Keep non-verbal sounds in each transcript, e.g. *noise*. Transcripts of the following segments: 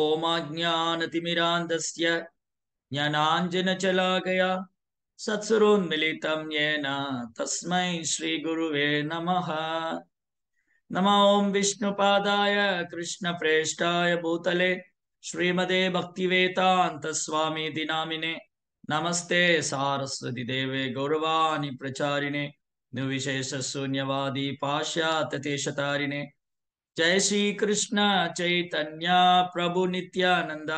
ओमाज्ञानतिमिरान्धस्य ज्ञानाञ्जनशलाकया सत्सुरोन्मिलितं तस्मै श्रीगुरुवे नमः। नमो ॐ विष्णुपादाय कृष्णप्रेष्ठाय भूतले श्रीमदे भक्तिवेदान्तस्वामीति नामिने नमस्ते सारस्वति देवे गौरवाणि प्रचारिणे निर्विशेषशून्यवादी पाश्चात्यदेशतारिणे जय श्री कृष्ण चैतन्य प्रभु नित्यानंद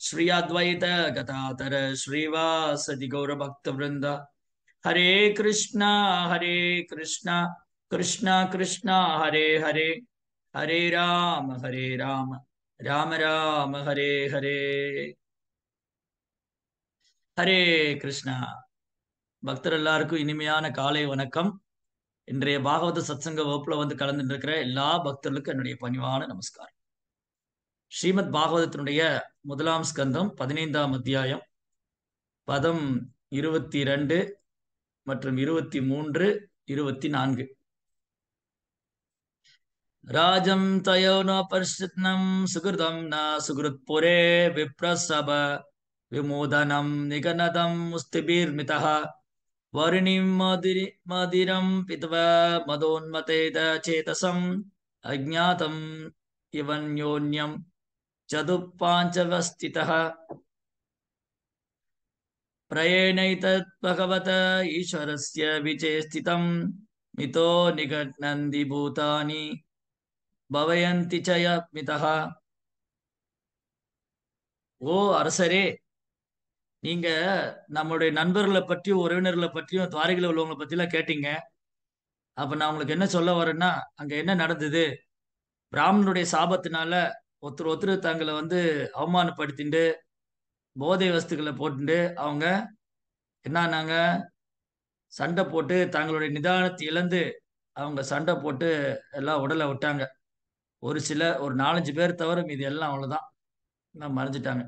श्री अद्वैत गदाधर श्रीवासदि गौर भक्त वृंद हरे कृष्णा हरे कृष्णा कृष्णा कृष्णा हरे हरे हरे राम हरे राम राम राम हरे हरे ஹரே கிருஷ்ணா பக்தர் எல்லாருக்கும் இனிமையான காலை வணக்கம் இன்றைய பாகவத சத்சங்க வகுப்புல வந்து கலந்துட்டு இருக்கிற எல்லா பக்தர்களுக்கும் என்னுடைய பணிவான நமஸ்காரம். ஸ்ரீமத் பாகவதத்தினுடைய முதலாம் ஸ்கந்தம் பதினைந்தாம் அத்தியாயம் பதம் இருபத்தி ரெண்டு மற்றும் இருபத்தி மூன்று இருபத்தி நான்கு ராஜம் தயோனோபர்ஷத்னம் சுகிருதம் ந சுகிருத்புரே விப்ரசப விமோதனம் நிகனதம் முஸ்திபீர்மிதா वर्णिं मदिरि मदिरं पित्वा मदोन्मतेत चेतसम् अज्ञातम् इवन्योन्यं चतुःपाञ्चवस्थितः। प्रयेणैतत् भगवत ईश्वरस्य विचेस्थितं मितो मितो निघट्नन्दिभूतानि भवयन्ति च य ओ अरसरे! நீங்க நம்மளுடைய நண்பர்களை பற்றியும் உறவினர்களை பற்றியும் துவாரிகளை உள்ளவங்களை பற்றிலாம் கேட்டீங்க. அப்ப நான் உங்களுக்கு என்ன சொல்ல வரேன்னா அங்க என்ன நடந்தது? பிராமணனுடைய சாபத்தினால ஒருத்தர் ஒருத்தர் தங்களை வந்து அவமானப்படுத்திட்டு போதை வஸ்துக்களை போட்டுண்டு அவங்க என்னானாங்க? சண்டை போட்டு தங்களுடைய நிதானத்தை இழந்து அவங்க சண்டை போட்டு எல்லாம் உடலை விட்டாங்க. ஒரு சில ஒரு நாலஞ்சு பேர் தவிர மீது எல்லாம் அவ்வளோதான் மறைஞ்சிட்டாங்க.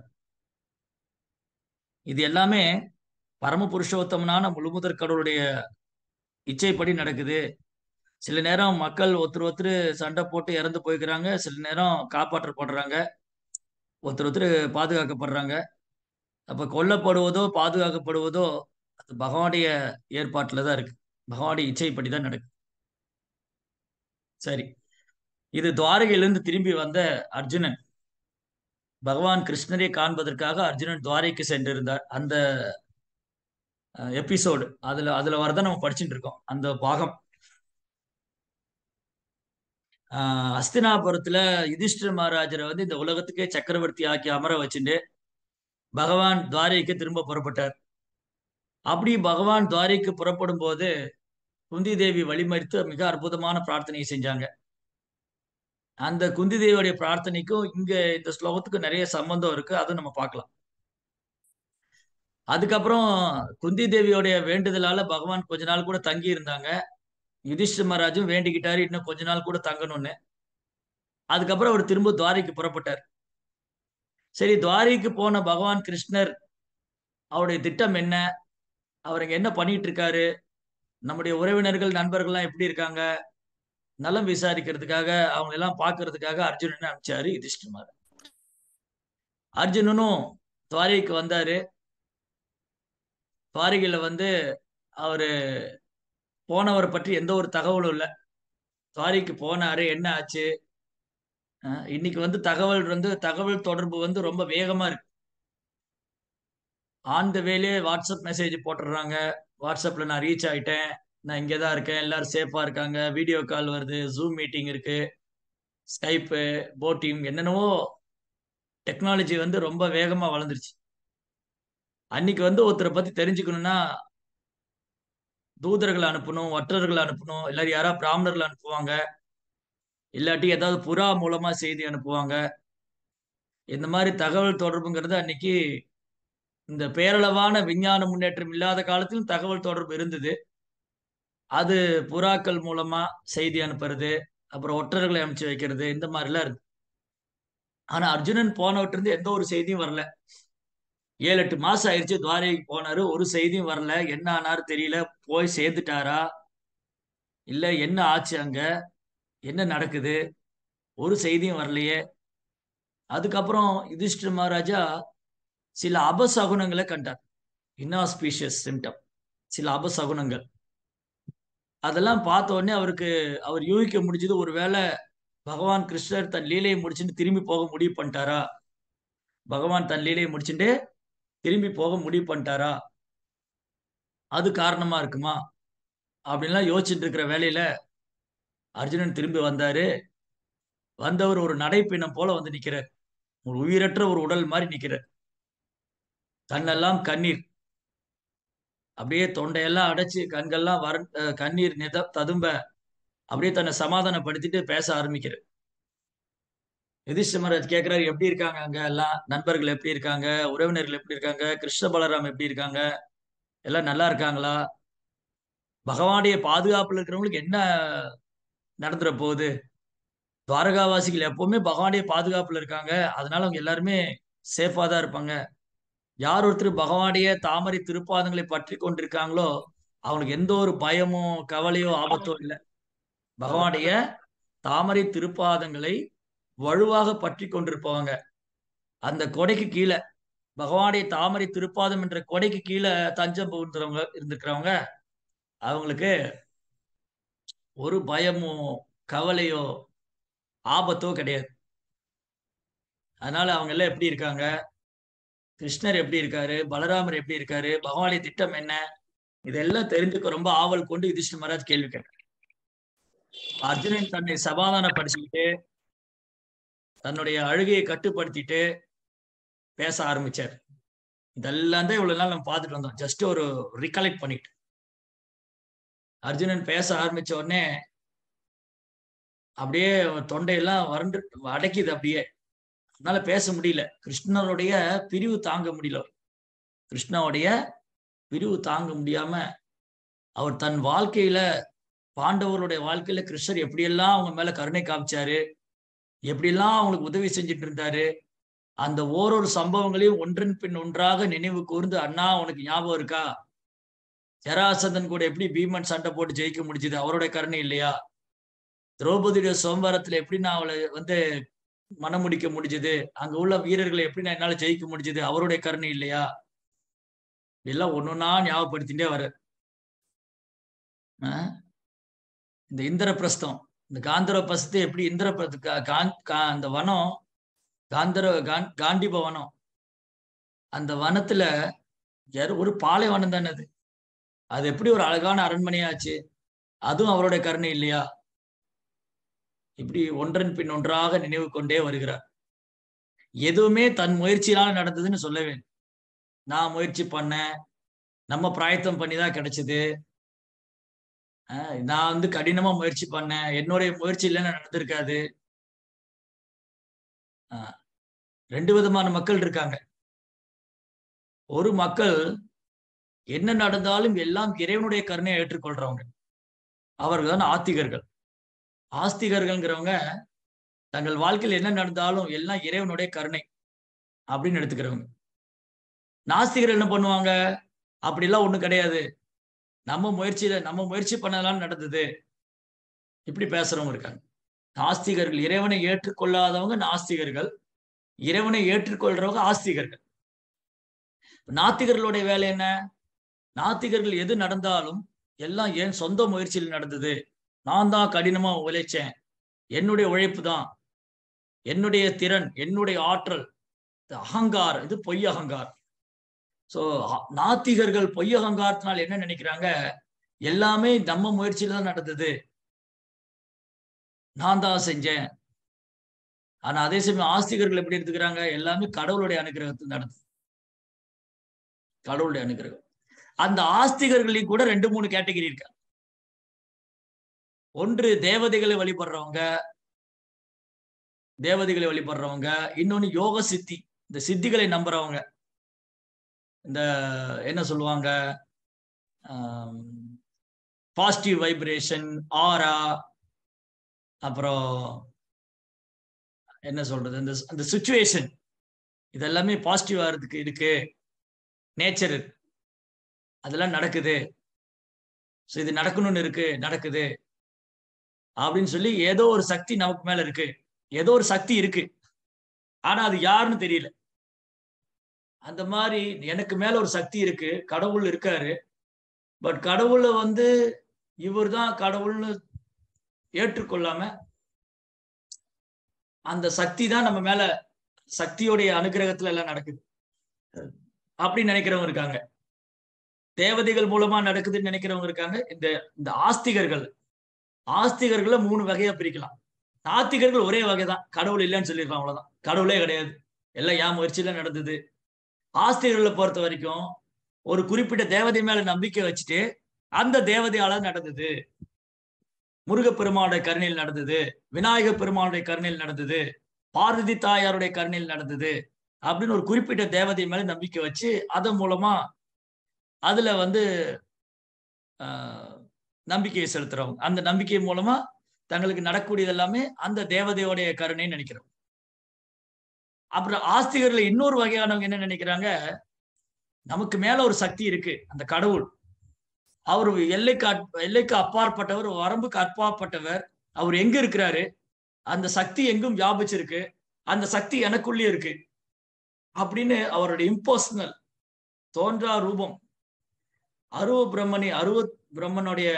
இது எல்லாமே பரம புருஷோத்தமனான முழுமுதற் கடவுளுடைய இச்சைப்படி நடக்குது. சில நேரம் மக்கள் ஒருத்தர் ஒருத்தர் சண்டை போட்டு இறந்து போய்க்கிறாங்க. சில நேரம் காப்பாற்றப்படுறாங்க. ஒருத்தர் ஒருத்தர் பாதுகாக்கப்படுறாங்க. அப்ப கொல்லப்படுவதோ பாதுகாக்கப்படுவதோ அது பகவானுடைய ஏற்பாட்டில் தான் இருக்கு. பகவானுடைய இச்சைப்படி தான் நடக்குது. சரி. இது துவாரகையிலிருந்து திரும்பி வந்த அர்ஜுனன். பகவான் கிருஷ்ணரை காண்பதற்காக அர்ஜுனன் துவாரைக்கு சென்றிருந்தார். அந்த எபிசோடு அதுல அதுல வரதான் நம்ம படிச்சுட்டு இருக்கோம். அந்த பாகம். ஆஹ் அஸ்தினாபுரத்துல யுதிஷ்டர் மகாராஜரை வந்து இந்த உலகத்துக்கே சக்கரவர்த்தி ஆக்கி அமர வச்சுட்டு பகவான் துவாரைக்கு திரும்ப புறப்பட்டார். அப்படி பகவான் துவாரைக்கு புறப்படும் போது குந்தி தேவி வழிமறித்து மிக அற்புதமான பிரார்த்தனையை செஞ்சாங்க. அந்த குந்தி தேவியுடைய பிரார்த்தனைக்கும் இங்க இந்த ஸ்லோகத்துக்கும் நிறைய சம்பந்தம் இருக்கு. அதுவும் நம்ம பார்க்கலாம். அதுக்கப்புறம் குந்தி தேவியோடைய வேண்டுதலால பகவான் கொஞ்ச நாள் கூட தங்கி இருந்தாங்க. யுதிஷ்ட மகாராஜும் வேண்டிக்கிட்டாரு. இன்னும் கொஞ்ச நாள் கூட தங்கணும்னு. அதுக்கப்புறம் அவர் திரும்ப துவாரிக்கு புறப்பட்டார். சரி துவாரிக்கு போன பகவான் கிருஷ்ணர் அவருடைய திட்டம் என்ன? அவர் என்ன பண்ணிட்டு இருக்காரு? நம்முடைய உறவினர்கள் நண்பர்கள்லாம் எப்படி இருக்காங்க? நலம் விசாரிக்கிறதுக்காக அவங்க எல்லாம் பாக்குறதுக்காக அர்ஜுனன் அனுப்பிச்சாரு யுதிஷ்டிமார் அர்ஜுனனும் துவாரிக்கு வந்தாரு. துவாரிகையில வந்து அவரு போனவரை பற்றி எந்த ஒரு தகவலும் இல்லை. துவாரிக்கு போனாரு என்ன ஆச்சு? இன்னைக்கு வந்து தகவல் வந்து தகவல் தொடர்பு வந்து ரொம்ப வேகமா இருக்கு. ஆன் த வேலையே வாட்ஸ்அப் மெசேஜ் போட்டுடுறாங்க. வாட்ஸ்அப்ல நான் ரீச் ஆயிட்டேன். நான் இங்கே தான் இருக்கேன். எல்லாரும் சேஃபாக இருக்காங்க. வீடியோ கால் வருது. ஜூம் மீட்டிங் இருக்கு. ஸ்கைப்பு போட்டிங் என்னென்னவோ டெக்னாலஜி வந்து ரொம்ப வேகமாக வளர்ந்துருச்சு. அன்னைக்கு வந்து ஒருத்தரை பற்றி தெரிஞ்சுக்கணும்னா தூதர்கள் அனுப்பணும் ஒற்றர்கள் அனுப்பணும் எல்லாரும் யாராவது பிராமணர்கள் அனுப்புவாங்க. இல்லாட்டி ஏதாவது புறா மூலமா செய்தி அனுப்புவாங்க. இந்த மாதிரி தகவல் தொடர்புங்கிறது அன்னைக்கு இந்த பேரளவான விஞ்ஞான முன்னேற்றம் இல்லாத காலத்திலும் தகவல் தொடர்பு இருந்தது. அது புறாக்கள் மூலமா செய்தி அனுப்புறது அப்புறம் ஒற்றர்களை அமைச்சு வைக்கிறது இந்த மாதிரிலாம் இருக்கு. ஆனா அர்ஜுனன் போனவற்றிருந்து எந்த ஒரு செய்தியும் வரல. ஏழு எட்டு மாசம் ஆயிடுச்சு துவாரைக்கு போனாரு. ஒரு செய்தியும் வரல. என்ன ஆனாரு தெரியல. போய் சேர்ந்துட்டாரா? இல்ல என்ன ஆச்சு அங்க? என்ன நடக்குது? ஒரு செய்தியும் வரலையே. அதுக்கப்புறம் யுதிஷ்டர் மகாராஜா சில அபசகுணங்களை கண்டார். இன்னாஸ்பீஷியஸ் சிம்டம் சில அபசகுணங்கள் அதெல்லாம் பார்த்த உடனே அவருக்கு அவர் யூகிக்க முடிஞ்சது ஒருவேளை பகவான் கிருஷ்ணர் தன் லீலையை முடிச்சுட்டு திரும்பி போக முடிவு பண்ணிட்டாரா? பகவான் தன் லீலையை முடிச்சுட்டு திரும்பி போக முடிவு பண்ணிட்டாரா? அது காரணமா இருக்குமா? அப்படின்லாம் யோசிச்சுட்டு இருக்கிற வேலையில அர்ஜுனன் திரும்பி வந்தாரு. வந்தவர் ஒரு நடைப்பினம் போல வந்து நிக்கிறார். ஒரு உயிரற்ற ஒரு உடல் மாதிரி நிக்கிறார். கண்ணெல்லாம் கண்ணீர் அப்படியே தொண்டையெல்லாம் அடைச்சு கண்கள்லாம் வர கண்ணீர் நித ததும்ப அப்படியே தன்னை சமாதானப்படுத்திட்டு பேச ஆரம்பிக்கிறார். யுதிஷ்ட மகாராஜ் கேட்கிறாரு எப்படி இருக்காங்க அங்க எல்லாம்? நண்பர்கள் எப்படி இருக்காங்க? உறவினர்கள் எப்படி இருக்காங்க? கிருஷ்ண பலராம் எப்படி இருக்காங்க? எல்லாம் நல்லா இருக்காங்களா? பகவானுடைய பாதுகாப்புல இருக்கிறவங்களுக்கு என்ன நடந்துற போகுது? துவாரகாவாசிகள் எப்பவுமே பகவானுடைய பாதுகாப்புல இருக்காங்க. அதனால அவங்க எல்லாருமே சேஃபா தான் இருப்பாங்க. யார் ஒருத்தர் பகவானுடைய தாமரை திருப்பாதங்களை பற்றி கொண்டிருக்காங்களோ அவங்களுக்கு எந்த ஒரு பயமோ கவலையோ ஆபத்தோ இல்லை. பகவானுடைய தாமரை திருப்பாதங்களை வலுவாக பற்றி கொண்டிருப்பவங்க. அந்த கொடைக்கு கீழே பகவானுடைய தாமரை திருப்பாதம் என்ற கொடைக்கு கீழே தஞ்சம் புகுந்துறவங்க இருந்திருக்கிறவங்க அவங்களுக்கு ஒரு பயமோ கவலையோ ஆபத்தோ கிடையாது. அதனால அவங்க எல்லாம் எப்படி இருக்காங்க? கிருஷ்ணர் எப்படி இருக்காரு? பலராமர் எப்படி இருக்காரு? பகவானுடைய திட்டம் என்ன? இதெல்லாம் தெரிஞ்சுக்க ரொம்ப ஆவல் கொண்டு யுதிஷ்ட மகாராஜ் கேள்வி கேட்டார். அர்ஜுனன் தன்னை சமாதானப்படுத்திட்டு தன்னுடைய அழுகையை கட்டுப்படுத்திட்டு பேச ஆரம்பிச்சார். இதெல்லாம் தான் இவ்வளவு நாள் நம்ம பார்த்துட்டு வந்தோம். ஜஸ்ட் ஒரு ரிகலெக்ட் பண்ணிட்டு. அர்ஜுனன் பேச ஆரம்பிச்ச உடனே அப்படியே தொண்டையெல்லாம் வறண்டு அடைக்குது அப்படியே. அதனால பேச முடியல. கிருஷ்ணருடைய பிரிவு தாங்க முடியல கிருஷ்ணாவுடைய பிரிவு தாங்க முடியாம அவர் தன் வாழ்க்கையில பாண்டவர்களுடைய வாழ்க்கையில கிருஷ்ணர் எப்படியெல்லாம் அவங்க மேல கருணை காமிச்சாரு எப்படியெல்லாம் அவங்களுக்கு உதவி செஞ்சுட்டு இருந்தாரு அந்த ஓரொரு சம்பவங்களையும் ஒன்றன் பின் ஒன்றாக நினைவு கூர்ந்து அண்ணா உனக்கு ஞாபகம் இருக்கா? ஜராசந்தன் கூட எப்படி பீமன் சண்டை போட்டு ஜெயிக்க முடிஞ்சது? அவருடைய கருணை இல்லையா? திரௌபதியுடைய சோமவாரத்துல எப்படி நான் அவளை வந்து மனம் முடிக்க முடிஞ்சது. அங்க உள்ள வீரர்களை எப்படி நான் என்னால ஜெயிக்க முடிஞ்சது? அவருடைய கருணை இல்லையா? எல்லாம் ஒன்னொன்னா ஞாபகப்படுத்திட்டே வர. இந்த இந்திரபிரஸ்தம் இந்த காந்தர பிரஸ்தத்தை எப்படி இந்திர அந்த வனம் காந்தர காண்டிப வனம். அந்த வனத்துல ஒரு பாலைவனம் தானே அது. அது எப்படி ஒரு அழகான அரண்மனையாச்சு? அதுவும் அவருடைய கருணை இல்லையா? இப்படி ஒன்றன் பின் ஒன்றாக நினைவு கொண்டே வருகிறார். எதுவுமே தன் முயற்சியினால நடந்ததுன்னு சொல்லவே நான் முயற்சி பண்ணேன். நம்ம பிராயத்தம் பண்ணி தான் கிடைச்சது. நான் வந்து கடினமா முயற்சி பண்ணேன். என்னுடைய முயற்சி இல்லைன்னு நடந்திருக்காது. ரெண்டு விதமான மக்கள் இருக்காங்க. ஒரு மக்கள் என்ன நடந்தாலும் எல்லாம் இறைவனுடைய கருணையை ஏற்றுக்கொள்றவங்க. அவர்கள் தான் ஆத்திகர்கள். ஆஸ்திகர்கள்ங்கிறவங்க தங்கள் வாழ்க்கையில் என்ன நடந்தாலும் எல்லாம் இறைவனுடைய கருணை அப்படின்னு எடுத்துக்கிறவங்க. நாஸ்திகர்கள் என்ன பண்ணுவாங்க? அப்படிலாம் ஒண்ணும் கிடையாது. நம்ம முயற்சியில நம்ம முயற்சி பண்ணலாம் நடந்தது. இப்படி பேசுறவங்க இருக்காங்க. நாஸ்திகர்கள் இறைவனை ஏற்றுக்கொள்ளாதவங்க நாஸ்திகர்கள் இறைவனை ஏற்றுக்கொள்றவங்க ஆஸ்திகர்கள். நாத்திகர்களுடைய வேலை என்ன? நாத்திகர்கள் எது நடந்தாலும் எல்லாம் என் சொந்த முயற்சியில் நடந்தது? நான் தான் கடினமா உழைச்சேன். என்னுடைய உழைப்பு தான். என்னுடைய திறன் என்னுடைய ஆற்றல். அகங்கார் இது பொய் அகங்கார் சோ நாத்திகர்கள் பொய் அகங்காரத்தினால் என்ன நினைக்கிறாங்க? எல்லாமே நம்ம முயற்சியில தான் நடந்தது. நான் தான் செஞ்சேன். ஆனா அதே சமயம் ஆஸ்திகர்கள் எப்படி எடுத்துக்கிறாங்க? எல்லாமே கடவுளுடைய அனுகிரகத்தில் நடந்தது. கடவுளுடைய அனுகிரகம். அந்த ஆஸ்திகர்களையும் கூட ரெண்டு மூணு கேட்டகரி இருக்காங்க ஒன்று தேவதைகளை வழிபடுறவங்க தேவதைகளை வழிபடுறவங்க இன்னொன்னு யோக சித்தி. இந்த சித்திகளை நம்புறவங்க. இந்த என்ன சொல்லுவாங்க? பாசிட்டிவ் வைப்ரேஷன் ஆரா அப்புறம் என்ன சொல்றது? இந்த அந்த சுச்சுவேஷன் இதெல்லாமே பாசிட்டிவ் ஆகிறதுக்கு இருக்கு. நேச்சர் அதெல்லாம் நடக்குது. ஸோ இது நடக்கணும்னு இருக்கு நடக்குது. அப்படின்னு சொல்லி ஏதோ ஒரு சக்தி நமக்கு மேல இருக்கு. ஏதோ ஒரு சக்தி இருக்கு. ஆனா அது யாருன்னு தெரியல. அந்த மாதிரி எனக்கு மேல ஒரு சக்தி இருக்கு. கடவுள் இருக்காரு. பட் கடவுளை வந்து இவர் தான் கடவுள்னு ஏற்றுக்கொள்ளாம அந்த சக்தி தான் நம்ம மேல சக்தியோடைய அனுகிரகத்துல எல்லாம் நடக்குது. அப்படின்னு நினைக்கிறவங்க இருக்காங்க. தேவதைகள் மூலமா நடக்குதுன்னு நினைக்கிறவங்க இருக்காங்க. இந்த இந்த ஆஸ்திகர்கள் ஆஸ்திகர்களை மூணு வகையா பிரிக்கலாம். நாத்திகர்கள் ஒரே வகை தான் கடவுள் இல்லைன்னு சொல்லியிருக்காங்க அவ்வளவுதான். கடவுளே கிடையாது. எல்லாம் ஏன் முயற்சியில நடந்தது. ஆஸ்திகர்களை பொறுத்த வரைக்கும் ஒரு குறிப்பிட்ட தேவதை மேல நம்பிக்கை வச்சுட்டு அந்த தேவதையால நடந்தது. முருகப்பெருமானுடைய கருணையில் நடந்தது. விநாயக பெருமானுடைய கருணையில் நடந்தது. பார்வதி தாயாருடைய கருணையில் நடந்தது. அப்படின்னு ஒரு குறிப்பிட்ட தேவதை மேல நம்பிக்கை வச்சு அதன் மூலமா அதுல வந்து நம்பிக்கையை செலுத்துறவங்க. அந்த நம்பிக்கை மூலமா தங்களுக்கு நடக்கூடியது எல்லாமே அந்த தேவதையோடைய கருணைன்னு நினைக்கிறோம். அப்புறம் ஆஸ்திகர்ல இன்னொரு வகையானவங்க என்ன நினைக்கிறாங்க? நமக்கு மேல ஒரு சக்தி இருக்கு அந்த கடவுள். அவர் எல்லைக்கு எல்லைக்கு அப்பாற்பட்டவர் வரம்புக்கு அப்பாற்பட்டவர். அவர் எங்க இருக்கிறாரு? அந்த சக்தி எங்கும் வியாபிச்சிருக்கு. அந்த சக்தி எனக்குள்ளே இருக்கு. அப்படின்னு அவருடைய இம்பர்சனல் தோன்றா ரூபம். அருவ பிரம்மணி அருவ பிரம்மனுடைய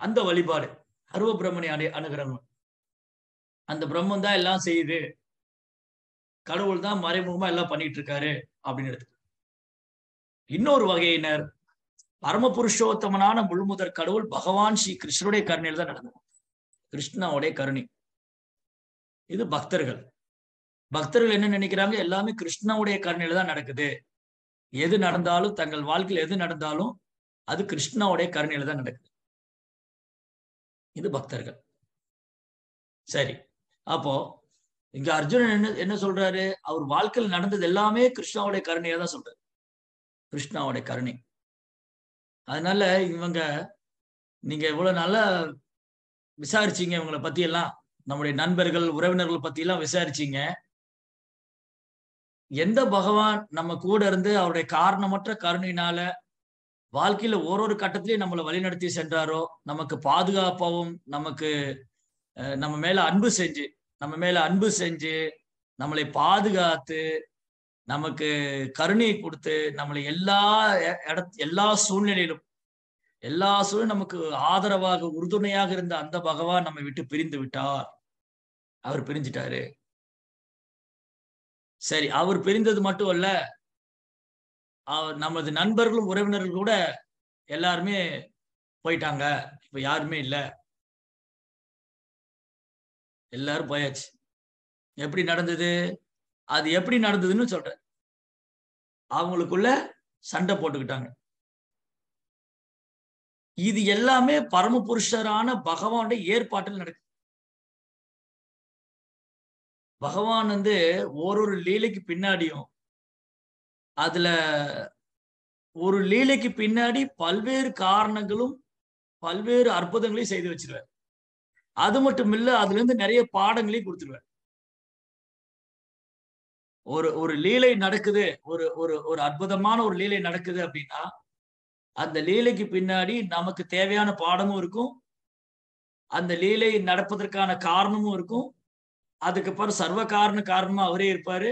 அந்த வழிபாடு. அருவ பிரம்மனை அடை அணுகிறவன். அந்த பிரம்மன் தான் எல்லாம் செய்யுது கடவுள் தான் மறைமுகமா எல்லாம் பண்ணிட்டு இருக்காரு அப்படின்னு எடுத்து இன்னொரு வகையினர் பரமபுருஷோத்தமனான முழுமுதற் கடவுள் பகவான் ஸ்ரீ கிருஷ்ணனுடைய கருணையில் தான் நடந்தது. கிருஷ்ணாவுடைய கருணை. இது பக்தர்கள். பக்தர்கள் என்ன நினைக்கிறாங்க? எல்லாமே கிருஷ்ணாவுடைய கருணையில தான் நடக்குது. எது நடந்தாலும் தங்கள் வாழ்க்கையில் எது நடந்தாலும் அது கிருஷ்ணாவுடைய கருணையில தான் நடக்குது. இது பக்தர்கள். சரி. அப்போ இங்க அர்ஜுனன் என்ன என்ன சொல்றாரு? அவர் வாழ்க்கையில் நடந்தது எல்லாமே கிருஷ்ணாவுடைய கருணையா தான் சொல்றாரு. கிருஷ்ணாவுடைய கருணை. அதனால இவங்க நீங்க இவ்வளவு நல்லா விசாரிச்சீங்க இவங்களை பத்தி எல்லாம் நம்முடைய நண்பர்கள் உறவினர்கள் பத்தி எல்லாம் விசாரிச்சீங்க. எந்த பகவான் நம்ம கூட இருந்து அவருடைய காரணமற்ற கருணையினால வாழ்க்கையில ஒரு கட்டத்திலையும் நம்மளை வழிநடத்தி சென்றாரோ நமக்கு பாதுகாப்பாகவும் நமக்கு நம்ம மேல அன்பு செஞ்சு நம்ம மேல அன்பு செஞ்சு நம்மளை பாதுகாத்து நமக்கு கருணை கொடுத்து நம்மளை எல்லா இட எல்லா சூழ்நிலையிலும் எல்லா சூழ்நிலும் நமக்கு ஆதரவாக உறுதுணையாக இருந்த அந்த பகவான் நம்மை விட்டு பிரிந்து விட்டார். அவர் பிரிஞ்சிட்டாரு. சரி அவர் பிரிந்தது மட்டும் அல்ல நமது நண்பர்களும் உறவினர்கள் கூட எல்லாருமே போயிட்டாங்க. இப்ப யாருமே இல்லை. எல்லாரும் போயாச்சு. எப்படி நடந்தது? அது எப்படி நடந்ததுன்னு சொல்ற அவங்களுக்குள்ள சண்டை போட்டுக்கிட்டாங்க. இது எல்லாமே பரம புருஷரான பகவானுடைய ஏற்பாட்டில் நடக்குது. பகவான் வந்து ஒரு ஒரு லீலைக்கு பின்னாடியும் அதுல ஒரு லீலைக்கு பின்னாடி பல்வேறு காரணங்களும் பல்வேறு அற்புதங்களையும் செய்து வச்சிருவார். அது மட்டும் இல்ல அதுல இருந்து நிறைய பாடங்களையும் கொடுத்துருவார். ஒரு ஒரு லீலை நடக்குது ஒரு ஒரு ஒரு அற்புதமான ஒரு லீலை நடக்குது அப்படின்னா அந்த லீலைக்கு பின்னாடி நமக்கு தேவையான பாடமும் இருக்கும். அந்த லீலை நடப்பதற்கான காரணமும் இருக்கும். அதுக்கப்புறம் சர்வ காரண காரணமா அவரே இருப்பாரு.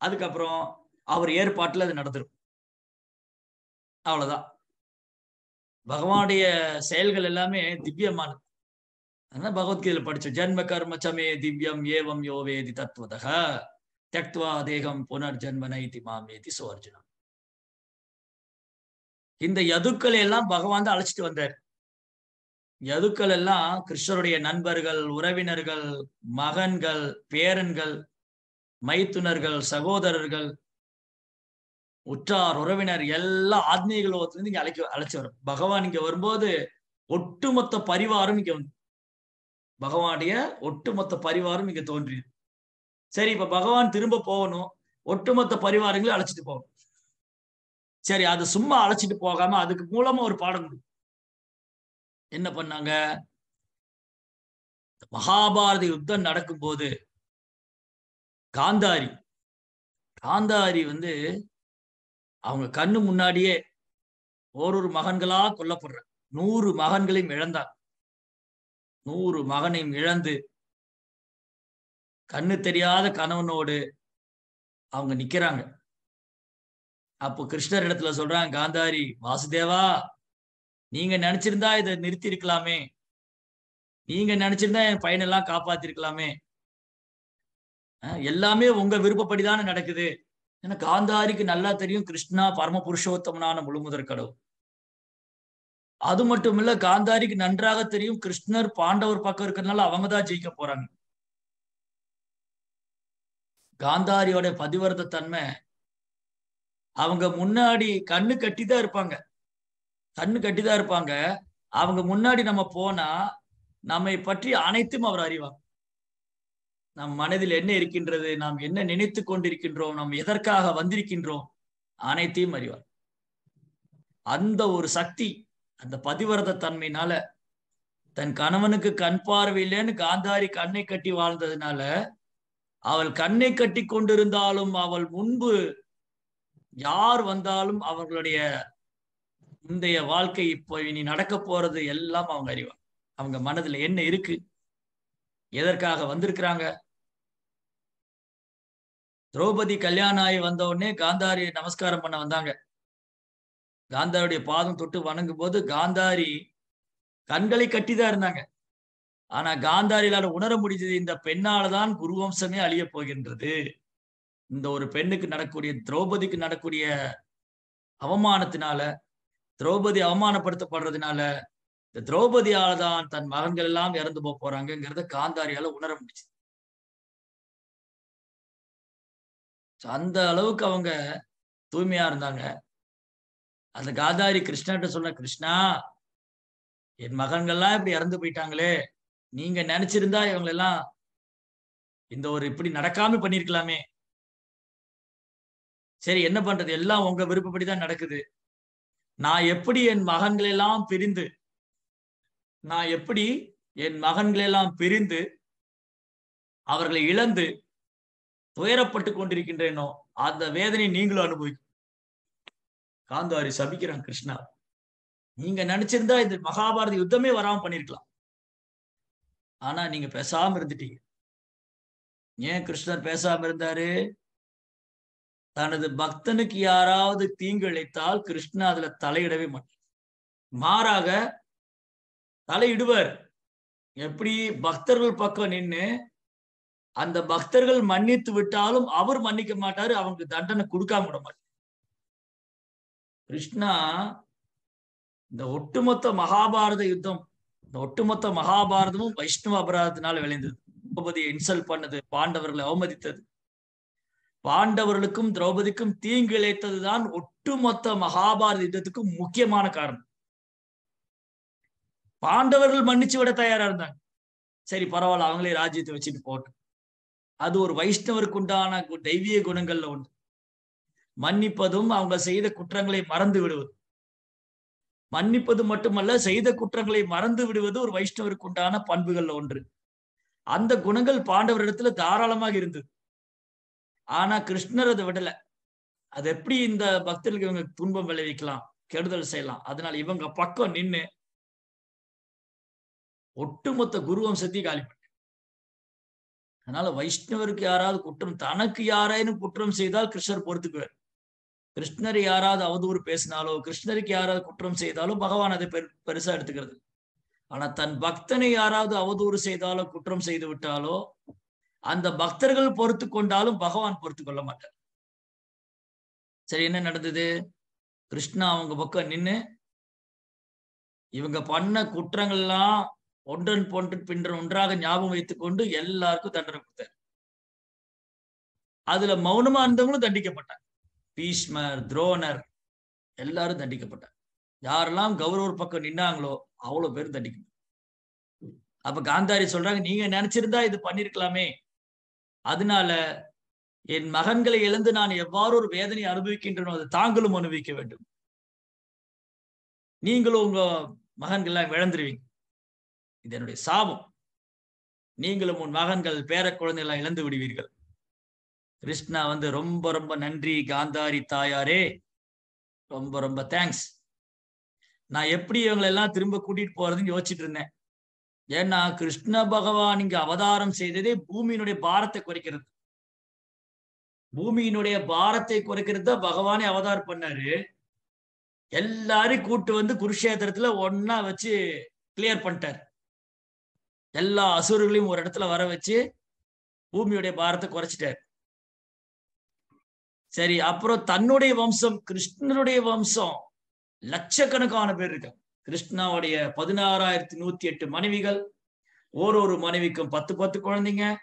அதுக்கப்புறம் அவர் ஏற்பாட்டுல அது நடந்துரும் அவ்வளவுதான். பகவானுடைய செயல்கள் எல்லாமே திவ்யமானது அதனால பகவத்கீதையில் படிச்சோம். ஜென்ம கர்ம சமே திவ்யம் ஏவம் யோவேதி தத்துவதக தக்துவா தேகம் புனர்ஜன்ம நைதி மாமேதி சுவர்ஜுனம். இந்த யதுக்களை எல்லாம் பகவான் தான் அழைச்சிட்டு வந்தார். யதுக்கள் எல்லாம் கிருஷ்ணருடைய நண்பர்கள் உறவினர்கள் மகன்கள் பேரன்கள் மைத்துனர்கள் சகோதரர்கள் உற்றார் உறவினர் எல்லா ஆத்மீகலோகத்திலிருந்து இங்க அழைக்க அழைச்சி வரும். பகவான் இங்க வரும்போது ஒட்டுமொத்த பரிவாரம் இங்க வந்து பகவானுடைய ஒட்டுமொத்த பரிவாரம் இங்க தோன்றியது. சரி இப்ப பகவான் திரும்ப போகணும். ஒட்டுமொத்த பரிவாரங்களையும் அழைச்சிட்டு போகணும். சரி அது சும்மா அழைச்சிட்டு போகாம அதுக்கு மூலமா ஒரு பாடம் கொடுக்கும் என்ன பண்ணாங்க? மகாபாரத யுத்தம் நடக்கும்போது காந்தாரி காந்தாரி வந்து அவங்க கண்ணு முன்னாடியே ஒரு மகன்களா கொல்லப்படுற. நூறு மகன்களையும் இழந்தார். நூறு மகனையும் இழந்து கண்ணு தெரியாத கணவனோடு அவங்க நிக்கிறாங்க. அப்போ கிருஷ்ணர் இடத்துல சொல்றாங்க காந்தாரி வாசுதேவா நீங்க நினைச்சிருந்தா இதை நிறுத்தி இருக்கலாமே நீங்க நினைச்சிருந்தா என் பையனெல்லாம் காப்பாத்திருக்கலாமே. எல்லாமே உங்க விருப்பப்படி தானே நடக்குது. ஏன்னா காந்தாரிக்கு நல்லா தெரியும் கிருஷ்ணா பரம புருஷோத்தமனான முழுமுதற் கடவுள். அது மட்டும் இல்ல காந்தாரிக்கு நன்றாக தெரியும் கிருஷ்ணர் பாண்டவர் பக்கம் இருக்கிறதுனால அவங்க தான் ஜெயிக்க போறாங்க. காந்தாரியோட பதிவரத தன்மை அவங்க முன்னாடி கண்ணு கட்டி தான் இருப்பாங்க. கண்ணு கட்டிதான் இருப்பாங்க. அவங்க முன்னாடி நம்ம போனா நம்மை பற்றி அனைத்தும் அவர் அறிவார். நம் மனதில் என்ன இருக்கின்றது? நாம் என்ன நினைத்து கொண்டிருக்கின்றோம்? நாம் எதற்காக வந்திருக்கின்றோம்? அனைத்தையும் அறிவார். அந்த ஒரு சக்தி அந்த பதிவரத தன்மையினால தன் கணவனுக்கு கண் பார்வையில்லைன்னு காந்தாரி கண்ணை கட்டி வாழ்ந்ததுனால அவள் கண்ணை கட்டி கொண்டிருந்தாலும் அவள் முன்பு யார் வந்தாலும் அவர்களுடைய முந்தைய வாழ்க்கை இப்போ இனி நடக்க போறது எல்லாம் அவங்க அறிவாங்க அவங்க மனதுல என்ன இருக்கு? எதற்காக வந்திருக்கிறாங்க? திரௌபதி கல்யாணம் ஆகி வந்த உடனே காந்தாரி நமஸ்காரம் பண்ண வந்தாங்க. காந்தாரியுடைய பாதம் தொட்டு வணங்கும் போது காந்தாரி கண்களை கட்டிதான் இருந்தாங்க. ஆனா காந்தாரியால உணர முடிஞ்சது இந்த பெண்ணாலதான் குருவம்சமே அழிய போகின்றது. இந்த ஒரு பெண்ணுக்கு நடக்கூடிய திரௌபதிக்கு நடக்கூடிய அவமானத்தினால திரௌபதி அவமானப்படுத்தப்படுறதுனால இந்த திரௌபதியால தான் தன் மகன்கள் எல்லாம் இறந்து போக போறாங்கிறத காந்தாரியால உணர முடிச்சு அந்த அளவுக்கு அவங்க தூய்மையா இருந்தாங்க. அந்த காதாரி கிருஷ்ணர்கிட்ட சொன்ன கிருஷ்ணா என் மகன்கள்லாம் இப்படி இறந்து போயிட்டாங்களே. நீங்க நினைச்சிருந்தா இவங்களெல்லாம் இந்த ஒரு இப்படி நடக்காம பண்ணிருக்கலாமே சரி என்ன பண்றது? எல்லாம் உங்க விருப்பப்படிதான் நடக்குது. நான் எப்படி என் மகன்களெல்லாம் பிரிந்து நான் எப்படி என் மகன்களெல்லாம் பிரிந்து அவர்களை இழந்து துயரப்பட்டு கொண்டிருக்கின்றேனோ அந்த வேதனை நீங்களும் அனுபவிக்கும். காந்தாரி சபிக்கிறான் கிருஷ்ணா நீங்க நினைச்சிருந்தா இந்த மகாபாரத யுத்தமே வராம பண்ணிருக்கலாம். ஆனா நீங்க பேசாம இருந்துட்டீங்க. ஏன் கிருஷ்ணர் பேசாம இருந்தாரு? தனது பக்தனுக்கு யாராவது தீங்கு இழைத்தால் கிருஷ்ணா அதுல தலையிடவே மாட்டார் மாறாக தலையிடுவர். எப்படி பக்தர்கள் பக்கம் நின்று அந்த பக்தர்கள் மன்னித்து விட்டாலும் அவர் மன்னிக்க மாட்டாரு அவனுக்கு தண்டனை கொடுக்காம விட மாட்டார். கிருஷ்ணா இந்த ஒட்டுமொத்த மகாபாரத யுத்தம் இந்த ஒட்டுமொத்த மகாபாரதமும் வைஷ்ணவ அபராதத்தினால விளைந்தது. திரௌபதியை இன்சல்ட் பண்ணது பாண்டவர்களை அவமதித்தது. பாண்டவர்களுக்கும் திரௌபதிக்கும் தீங்கு இழைத்ததுதான் ஒட்டுமொத்த மகாபாரத யுத்தத்துக்கும் முக்கியமான காரணம். பாண்டவர்கள் மன்னிச்சு விட தயாரா இருந்தாங்க. சரி பரவாயில்ல அவங்களே ராஜ்யத்தை வச்சுட்டு போட்டோம் அது ஒரு வைஷ்ணவருக்கு உண்டான தெய்வீக குணங்கள்ல ஒன்று மன்னிப்பதும் அவங்க செய்த குற்றங்களை மறந்து விடுவது. மன்னிப்பது மட்டுமல்ல செய்த குற்றங்களை மறந்து விடுவது ஒரு வைஷ்ணவருக்கு உண்டான பண்புகள்ல ஒன்று. அந்த குணங்கள் பாண்டவரிடத்துல தாராளமாக இருந்தது. ஆனா கிருஷ்ணர் அதை விடல. அது எப்படி இந்த பக்தர்களுக்கு இவங்க துன்பம் விளைவிக்கலாம் கெடுதல் செய்யலாம்? அதனால இவங்க பக்கம் நின்று ஒட்டுமொத்த குருவம் காலி பண்ண அதனால வைஷ்ணவருக்கு யாராவது குற்றம் தனக்கு யாரேனும் குற்றம் செய்தால் கிருஷ்ணர் பொறுத்துக்குவார். கிருஷ்ணர் யாராவது அவதூறு பேசினாலோ கிருஷ்ணருக்கு யாராவது குற்றம் செய்தாலோ பகவான் அதை பெரு பெருசா எடுத்துக்கிறது. ஆனா தன் பக்தனை யாராவது அவதூறு செய்தாலோ குற்றம் செய்து விட்டாலோ அந்த பக்தர்கள் பொறுத்து கொண்டாலும் பகவான் பொறுத்து கொள்ள மாட்டார். சரி என்ன நடந்தது? கிருஷ்ணா அவங்க பக்கம் நின்று இவங்க பண்ண குற்றங்கள்லாம் ஒன்றன் போன்று பின்றன் ஒன்றாக ஞாபகம் வைத்துக் கொண்டு எல்லாருக்கும் தண்டனை கொடுத்தார். அதுல மௌனமா இருந்தவங்களும் தண்டிக்கப்பட்டார் பீஷ்மர் துரோணர் எல்லாரும் தண்டிக்கப்பட்டார் யாரெல்லாம் கௌரவர் பக்கம் நின்னாங்களோ அவ்வளவு பேர் தண்டிக்கணும் அப்ப காந்தாரி சொல்றாங்க நீங்க நினைச்சிருந்தா இது பண்ணிருக்கலாமே. அதனால என் மகன்களை இழந்து நான் எவ்வாறு ஒரு வேதனை அனுபவிக்கின்றனோ அதை தாங்களும் அனுபவிக்க வேண்டும். நீங்களும் உங்க மகன்கள்லாம் இழந்துருவீங்க இது என்னுடைய சாபம். நீங்களும் உன் மகன்கள் பேர குழந்தைகளாம் இழந்து விடுவீர்கள். கிருஷ்ணா வந்து ரொம்ப ரொம்ப நன்றி காந்தாரி தாயாரே. ரொம்ப ரொம்ப தேங்க்ஸ் நான் எப்படி இவங்களை எல்லாம் திரும்ப கூட்டிட்டு போறதுன்னு யோசிச்சுட்டு இருந்தேன். ஏன்னா கிருஷ்ண பகவான் இங்க அவதாரம் செய்ததே பூமியினுடைய பாரத்தை குறைக்கிறது. பூமியினுடைய பாரத்தை குறைக்கிறது தான் பகவானே அவதாரம் பண்ணாரு. எல்லாரையும் கூட்டு வந்து குருஷேத்திரத்துல ஒன்னா வச்சு கிளியர் பண்ணிட்டார். எல்லா அசுரர்களையும் ஒரு இடத்துல வர வச்சு பூமியுடைய பாரத்தை குறைச்சிட்டார். சரி அப்புறம் தன்னுடைய வம்சம் கிருஷ்ணனுடைய வம்சம் லட்சக்கணக்கான பேர் இருக்காங்க. கிருஷ்ணாவுடைய பதினாறாயிரத்தி நூத்தி எட்டு மனைவிகள் ஒரு ஒரு மனைவிக்கும் பத்து பத்து குழந்தைங்க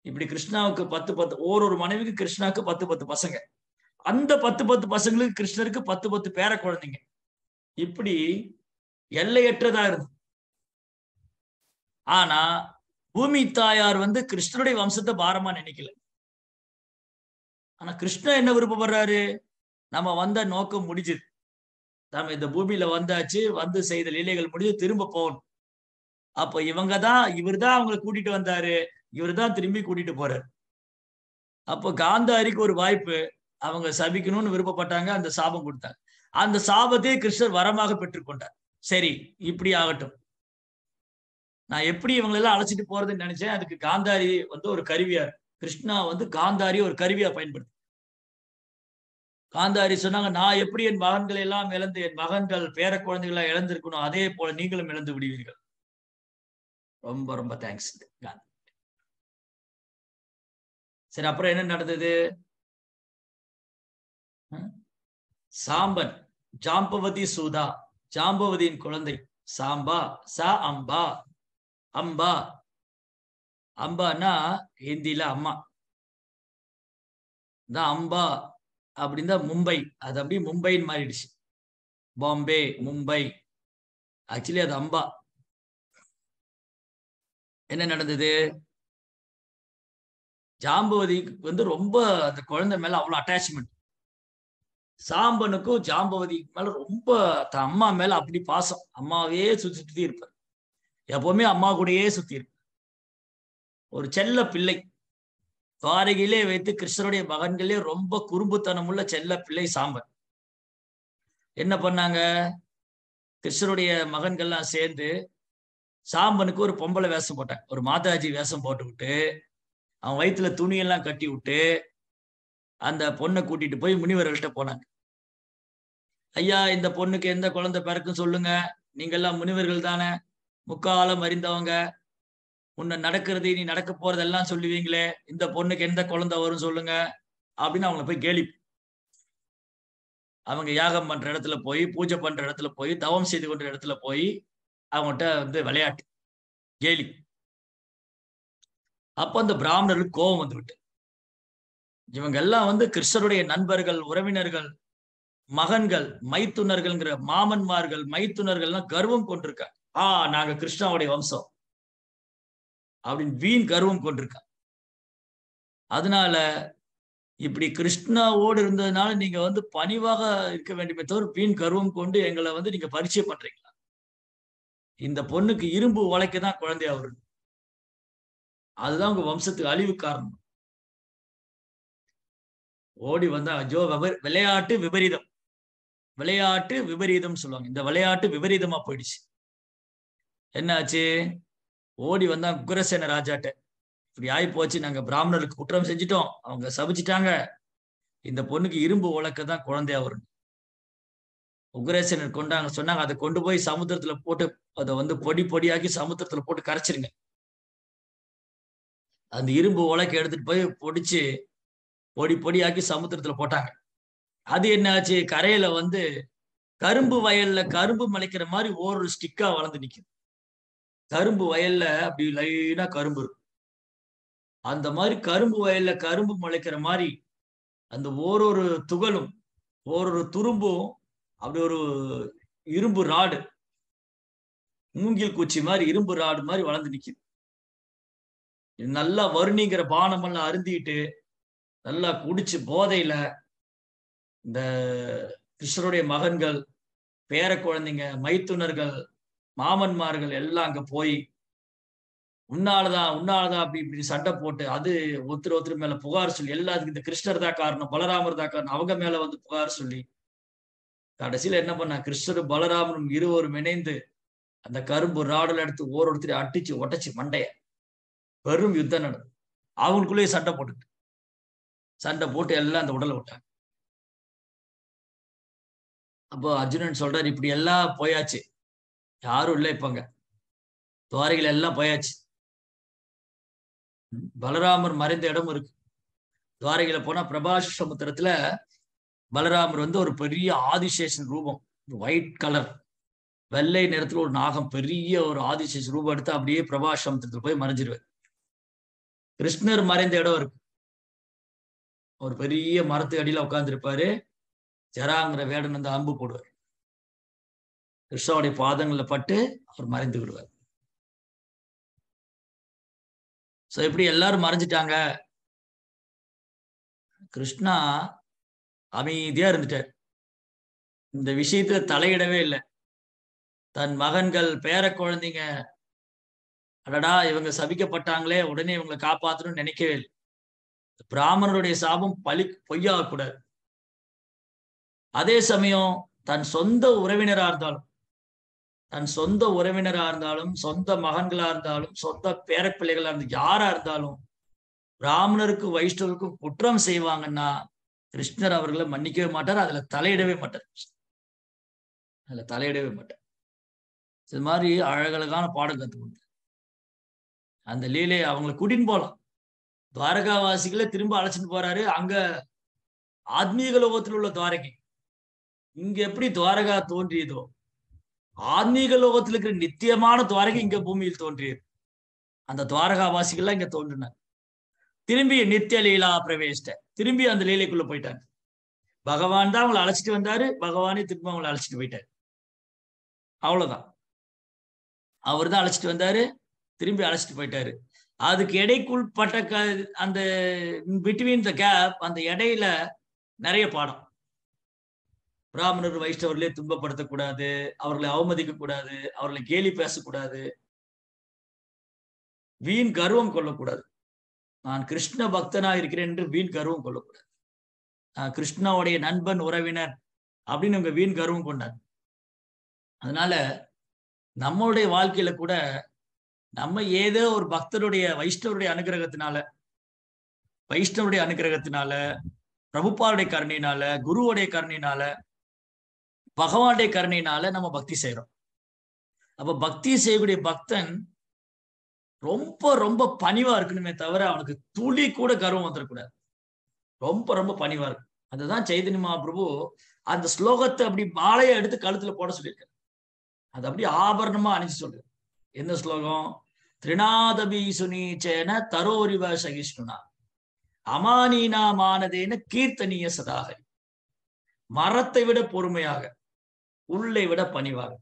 இப்படி கிருஷ்ணாவுக்கு பத்து பத்து ஒரு ஒரு மனைவிக்கு கிருஷ்ணாவுக்கு பத்து பத்து பசங்க. அந்த பத்து பத்து பசங்களுக்கு கிருஷ்ணருக்கு பத்து பத்து பேர குழந்தைங்க. இப்படி எல்லையற்றதா இருந்தது ஆனா பூமி தாயார் வந்து கிருஷ்ணனுடைய வம்சத்தை பாரமா நினைக்கல. ஆனா கிருஷ்ணன் என்ன விருப்பப்படுறாரு? நம்ம வந்த நோக்கம் முடிஞ்சது. நம்ம இந்த பூமியில வந்தாச்சு வந்து செய்த லீலைகள் முடிஞ்சு திரும்ப போகணும். அப்ப இவங்க தான் இவர் தான் அவங்களை கூட்டிட்டு வந்தாரு. இவர் தான் திரும்பி கூட்டிட்டு போறாரு. அப்போ காந்தாரிக்கு ஒரு வாய்ப்பு. அவங்க சபிக்கணும்னு விருப்பப்பட்டாங்க அந்த சாபம் கொடுத்தாங்க. அந்த சாபத்தையே கிருஷ்ணர் வரமாக பெற்றுக்கொண்டார். சரி இப்படி ஆகட்டும். நான் எப்படி இவங்களெல்லாம் அழைச்சிட்டு போறதுன்னு நினைச்சேன். அதுக்கு காந்தாரி வந்து ஒரு கருவியா கிருஷ்ணா வந்து காந்தாரி ஒரு கருவியா பயன்படுத்து காந்தாரி சொன்னாங்க நான் எப்படி என் மகன்களை எல்லாம் இழந்து என் மகன்கள் பேர குழந்தைகளை இழந்திருக்கணும் அதே போல நீங்களும் இழந்து விடுவீர்கள். ரொம்ப ரொம்ப தேங்க்ஸ் சரி அப்புறம் என்ன நடந்தது? சாம்பன் ஜாம்பவதி சூதா ஜாம்பவதியின் குழந்தை சாம்பா சா அம்பா அம்பா. அம்பான்னா ஹிந்தில அம்மா. தான் அம்பா அப்படின்னு மும்பை. அது அப்படி மும்பைன்னு மாறிடுச்சு. பாம்பே மும்பை. ஆக்சுவலி அது அம்பா. என்ன நடந்தது? ஜாம்பவதிக்கு வந்து ரொம்ப அந்த குழந்தை மேல அவ்வளவு அட்டாச்மெண்ட் சாம்பனுக்கும் ஜாம்பவதிக்கு மேல ரொம்ப அம்மா மேல அப்படி பாசம். அம்மாவே சுத்தி சுத்தி இருப்பார் எப்பவுமே அம்மா கூடயே சுத்தி ஒரு செல்ல பிள்ளை. துவாரகையிலே வைத்து கிருஷ்ணருடைய மகன்களே ரொம்ப குறும்புத்தனமுள்ள செல்ல பிள்ளை சாம்பன் என்ன பண்ணாங்க? கிருஷ்ணருடைய மகன்கள்லாம் சேர்ந்து சாம்பனுக்கு ஒரு பொம்பளை வேஷம் போட்டாங்க. ஒரு மாதாஜி வேஷம் போட்டு விட்டு அவன் வயிற்றுல துணியெல்லாம் கட்டி விட்டு அந்த பொண்ணை கூட்டிட்டு போய் முனிவர்கள்ட்ட போனாங்க. ஐயா இந்த பொண்ணுக்கு எந்த குழந்தை பிறக்கும் சொல்லுங்க. நீங்கெல்லாம் முனிவர்கள் தானே. முக்காலம் அறிந்தவங்க உன்னை நடக்கிறது நீ நடக்க போறதெல்லாம் சொல்லுவீங்களே இந்த பொண்ணுக்கு எந்த குழந்தை வரும் சொல்லுங்க அப்படின்னு அவங்கள போய் கேலி. அவங்க யாகம் பண்ற இடத்துல போய் பூஜை பண்ற இடத்துல போய் தவம் செய்து கொண்ட இடத்துல போய் அவங்ககிட்ட வந்து விளையாட்டு கேலி. அப்ப அந்த பிராமணர்களுக்கு கோபம் வந்து விட்டு இவங்க எல்லாம் வந்து கிருஷ்ணருடைய நண்பர்கள் உறவினர்கள் மகன்கள் மைத்துனர்கள்ங்கிற மாமன்மார்கள் மைத்துனர்கள்லாம் கர்வம் கொண்டிருக்காங்க. ஆ நாங்க கிருஷ்ணாவுடைய வம்சம். அப்படின்னு வீண் கர்வம் கொண்டிருக்கா. அதனால இப்படி கிருஷ்ணாவோடு இருந்ததுனால நீங்க வந்து பணிவாக இருக்க வேண்டுமே தவிர வீண் கர்வம் கொண்டு எங்களை வந்து நீங்க பரிச்சயம் பண்றீங்களா? இந்த பொண்ணுக்கு இரும்பு உழைக்க தான் குழந்தையா வருது அதுதான் உங்க வம்சத்துக்கு அழிவு காரணம். ஓடி வந்தா ஜோ விளையாட்டு விபரீதம். விளையாட்டு விபரீதம் சொல்லுவாங்க. இந்த விளையாட்டு விபரீதமா போயிடுச்சு. என்னாச்சு? ஓடி வந்தா குரசேன ராஜாட்ட. இப்படி ஆகி போச்சு நாங்க பிராமணருக்கு குற்றம் செஞ்சிட்டோம். அவங்க சபிச்சிட்டாங்க. இந்த பொண்ணுக்கு இரும்பு உலக்க தான் குழந்தையா வரும். உக்ரேசனர் கொண்டாங்க. சொன்னாங்க அதை கொண்டு போய் சமுத்திரத்துல போட்டு அதை வந்து பொடி பொடியாக்கி சமுத்திரத்துல போட்டு கரைச்சிருங்க. அந்த இரும்பு உலக்க எடுத்துட்டு போய் பொடிச்சு பொடி பொடியாக்கி சமுத்திரத்துல போட்டாங்க. அது என்ன ஆச்சு கரையில வந்து கரும்பு வயல்ல கரும்பு முளைக்கிற மாதிரி ஒரு ஸ்டிக்கா வளர்ந்து நிக்குது. கரும்பு வயல்ல அப்படி லைனா கரும்பு இருக்கும். அந்த மாதிரி கரும்பு வயல்ல கரும்பு முளைக்கிற மாதிரி அந்த ஓரொரு துகளும் ஓரொரு துரும்பும் அப்படி ஒரு இரும்பு ராடு மூங்கில் குச்சி மாதிரி இரும்பு ராடு மாதிரி வளர்ந்து நிக்குது. நல்லா வருணிங்கிற பானமெல்லாம் அருந்திட்டு நல்லா குடிச்சு போதையில இந்த கிருஷ்ணருடைய மகன்கள் பேர குழந்தைங்க மைத்துனர்கள் மாமன்மார்கள் எல்லாம் அங்க போய் உன்னாலதான் உன்னாலதான் அப்படி இப்படி சண்டை போட்டு அது ஒருத்தர் ஒருத்தர் மேல புகார் சொல்லி எல்லாத்துக்கும் இந்த கிருஷ்ணர் தான் காரணம் பலராமர் தான் காரணம் அவங்க மேல வந்து புகார் சொல்லி கடைசியில என்ன பண்ணா கிருஷ்ணரும் பலராமரும் இருவரும் இணைந்து அந்த கரும்பு ராடல் எடுத்து ஓர் அட்டிச்சு அடிச்சு ஒட்டச்சு மண்டைய. பெரும் யுத்தம் நடந்தது. அவங்களுக்குள்ளேயே சண்டை போட்டுட்டு சண்டை போட்டு எல்லாம் அந்த உடலை விட்டாங்க. அப்போ அர்ஜுனன் சொல்றாரு இப்படி எல்லாம் போயாச்சு. யாரும் இல்லை இப்பங்க துவாரைகள் எல்லாம் போயாச்சு. பலராமர் மறைந்த இடம் இருக்கு. துவாரைகளை போனா பிரபாஷ சமுத்திரத்துல பலராமர் வந்து ஒரு பெரிய ஆதிசேஷன் ரூபம் ஒயிட் கலர் வெள்ளை நிறத்துல ஒரு நாகம் பெரிய ஒரு ஆதிசேஷன் ரூபம் எடுத்து அப்படியே பிரபாஷ சமுத்திரத்துல போய் மறைஞ்சிருவார். கிருஷ்ணர் மறைந்த இடம் இருக்கு. ஒரு பெரிய மரத்து அடியில உட்கார்ந்துருப்பாரு. ஜராங்கிற வேடன் வந்து அம்பு போடுவார். கிருஷ்ணாவுடைய பாதங்கள்ல பட்டு அவர் மறைந்து விடுவார். சோ எப்படி எல்லாரும் மறைஞ்சிட்டாங்க? கிருஷ்ணா அமைதியா இருந்துட்டார். இந்த விஷயத்துல தலையிடவே இல்லை. தன் மகன்கள் பேர குழந்தைங்க அடடா இவங்க சபிக்கப்பட்டாங்களே உடனே இவங்களை காப்பாத்தணும்னு நினைக்கவே இல்லை. பிராமணருடைய சாபம் பலி பொய்யாக கூடாது அதே சமயம் தன் சொந்த உறவினரா இருந்தாலும் தன் சொந்த உறவினரா இருந்தாலும் சொந்த மகன்களா இருந்தாலும் சொந்த பேரப்பிள்ளைகளா இருந்தாலும் யாரா இருந்தாலும் பிராமணருக்கும் வைஷ்ணவருக்கும் குற்றம் செய்வாங்கன்னா கிருஷ்ணர் அவர்களை மன்னிக்கவே மாட்டார் அதுல தலையிடவே மாட்டார். அதுல தலையிடவே மாட்டார். இது மாதிரி அழகழகான பாடம் கத்துக்கொண்டு அந்த லீலையை அவங்களை கூட்டின்னு போகலாம் துவாரகாவாசிகளை திரும்ப அழைச்சிட்டு போறாரு. அங்க ஆத்மீக லோகத்தில் உள்ள துவாரகை. இங்க எப்படி துவாரகா தோன்றியதோ ஆன்மீக லோகத்தில் இருக்கிற நித்தியமான துவாரகை இங்க பூமியில் தோன்றியது. அந்த துவாரகாவாசிகள்லாம் இங்க தோன்றினார் திரும்பி நித்திய லீலா பிரவேசிட்ட திரும்பி அந்த லீலைக்குள்ள போயிட்டாங்க. பகவான் தான் அவங்களை அழைச்சிட்டு வந்தாரு. பகவானே திரும்ப அவங்களை அழைச்சிட்டு போயிட்டாரு. அவ்வளவுதான். அவர் தான் அழைச்சிட்டு வந்தாரு. திரும்பி அழைச்சிட்டு போயிட்டாரு. அதுக்கு இடைக்குள் பட்ட க அந்த பிட்வீன் த கேப் அந்த இடையில நிறைய பாடம். பிராமணர் வைஷ்ணவர்களே துன்பப்படுத்தக்கூடாது அவர்களை அவமதிக்க கூடாது அவர்களை கேலி பேசக்கூடாது. வீண் கர்வம் கொள்ளக்கூடாது. நான் கிருஷ்ண பக்தனா இருக்கிறேன் என்று வீண் கர்வம் கொள்ளக்கூடாது. நான் கிருஷ்ணாவுடைய நண்பன் உறவினர் அப்படின்னு உங்க வீண் கர்வம் கொண்டார் அதனால நம்மளுடைய வாழ்க்கையில கூட நம்ம ஏதோ ஒரு பக்தருடைய வைஷ்ணவருடைய அனுகிரகத்தினால வைஷ்ணவருடைய அனுகிரகத்தினால பிரபுப்பாருடைய கருணையினால குருவுடைய கருணையினால பகவானுடைய கருணையினால நம்ம பக்தி செய்யறோம் அப்ப பக்தி செய்யக்கூடிய பக்தன் ரொம்ப ரொம்ப பணிவா இருக்கணுமே தவிர அவனுக்கு துளி கூட கர்வம் வந்துடக்கூடாது ரொம்ப ரொம்ப பணிவா இருக்கு. அதுதான் சைதன்ய மகாபிரபு அந்த ஸ்லோகத்தை அப்படி மாலையை எடுத்து கழுத்துல போட சொல்லியிருக்காரு. அது அப்படி ஆபரணமா அணிஞ்சு சொல்றாரு. என்ன ஸ்லோகம்? திரிநாதபி சுனீச்சேன தரோரிவ சகிஷ்ணுனா. அமானீனா மானதேன கீர்த்தனிய சதாகரி. மரத்தை விட பொறுமையாக உள்ளே விட பணிவாக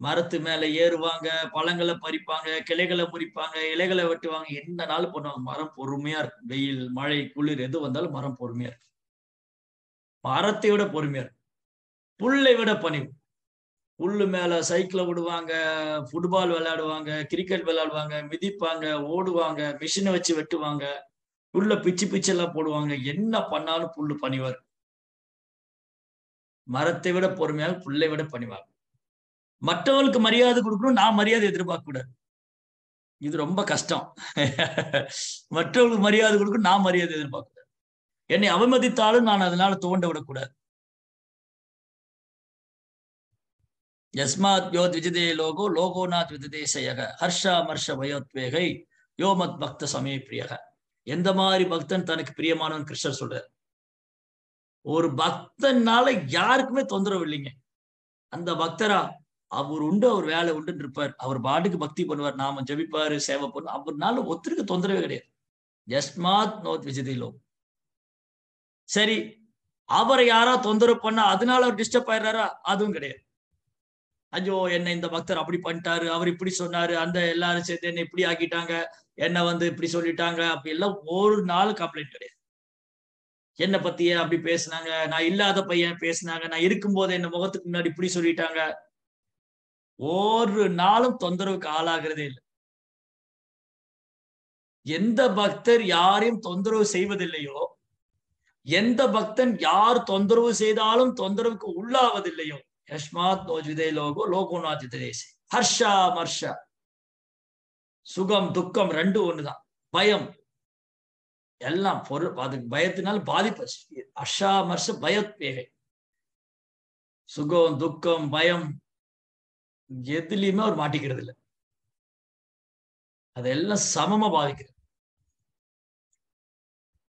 மரத்து மேல ஏறுவாங்க பழங்களை பறிப்பாங்க கிளைகளை முறிப்பாங்க இலைகளை வெட்டுவாங்க. எந்த நாள் பண்ணுவாங்க மரம் பொறுமையா இருக்கும். வெயில் மழை குளிர் எது வந்தாலும் மரம் பொறுமையா இருக்கும். மரத்தை விட பொறுமையா இருக்கும். புல்லை விட பணிவு. புல்லு மேல சைக்கிளை விடுவாங்க ஃபுட்பால் விளையாடுவாங்க கிரிக்கெட் விளையாடுவாங்க மிதிப்பாங்க ஓடுவாங்க மிஷினை வச்சு வெட்டுவாங்க. புல்ல பிச்சு பிச்செல்லாம் போடுவாங்க. என்ன பண்ணாலும் புல்லு பணிவார் மரத்தை விட பொறுமையாக புல்லை விட பணிவாங்க மற்றவர்களுக்கு மரியாதை கொடுக்கணும் நான் மரியாதை எதிர்பார்க்க கூடாது இது ரொம்ப கஷ்டம். மற்றவர்களுக்கு மரியாதை கொடுக்கணும் நான் மரியாதை எதிர்பார்க்க கூடாது என்னை அவமதித்தாலும் நான் அதனால தோண்ட விடக்கூடாது. யஸ்மாத் யோ த்விஜதே லோகோ லோகோநாத் விஜதே செய்யக ஹர்ஷா மர்ஷ வயோத்வேகை யோமத் பக்த சமய பிரியக. எந்த மாதிரி பக்தன் தனக்கு பிரியமானவன் கிருஷ்ணர் சொல்றார். ஒரு பக்தனால யாருக்குமே தொந்தரவு இல்லைங்க. அந்த பக்தரா அவர் உண்டு அவர் வேலை உண்டுன்னு இருப்பார். அவர் பாட்டுக்கு பக்தி பண்ணுவார். நாம ஜபிப்பாரு சேவை பண்ணும் அவர்னால ஒருத்தருக்கு தொந்தரவே கிடையாது. ஜஸ்மாத் நோத் விஜதிலோ சரி அவரை யாரா தொந்தரவு பண்ணா அதனால அவர் டிஸ்டர்ப் ஆயிடுறாரா? அதுவும் கிடையாது. ஐயோ என்ன இந்த பக்தர் அப்படி பண்ணிட்டாரு. அவர் இப்படி சொன்னாரு. அந்த எல்லாரும் சேர்த்து என்ன இப்படி ஆக்கிட்டாங்க. என்ன வந்து இப்படி சொல்லிட்டாங்க. அப்படி எல்லாம் ஒரு நாள் கம்ப்ளைண்ட் கிடையாது. என்ன பத்தியே அப்படி பேசினாங்க? நான் இல்லாத பையன் பேசினாங்க. நான் இருக்கும்போது என்ன முகத்துக்கு முன்னாடி இப்படி சொல்லிட்டாங்க. ஒரு நாளும் தொந்தரவுக்கு ஆளாகிறதே இல்லை. எந்த பக்தர் யாரையும் தொந்தரவு செய்வதில்லையோ எந்த பக்தன் யார் தொந்தரவு செய்தாலும் தொந்தரவுக்கு உள்ளாவதில்லையோ யஷ்மாத் நோஜிதே லோகோ லோகோ நாஜிதேசி ஹர்ஷா மர்ஷா. சுகம் துக்கம் ரெண்டும் ஒண்ணுதான். பயம் எல்லாம் பொருள் அதுக்கு பயத்தினால பாதிப்பு அஷாமர்ஷ பயத்வேகை. சுகம் துக்கம் பயம் எதுலையுமே அவர் மாட்டிக்கிறது இல்லை அதெல்லாம் சமமா பாதிக்கிறது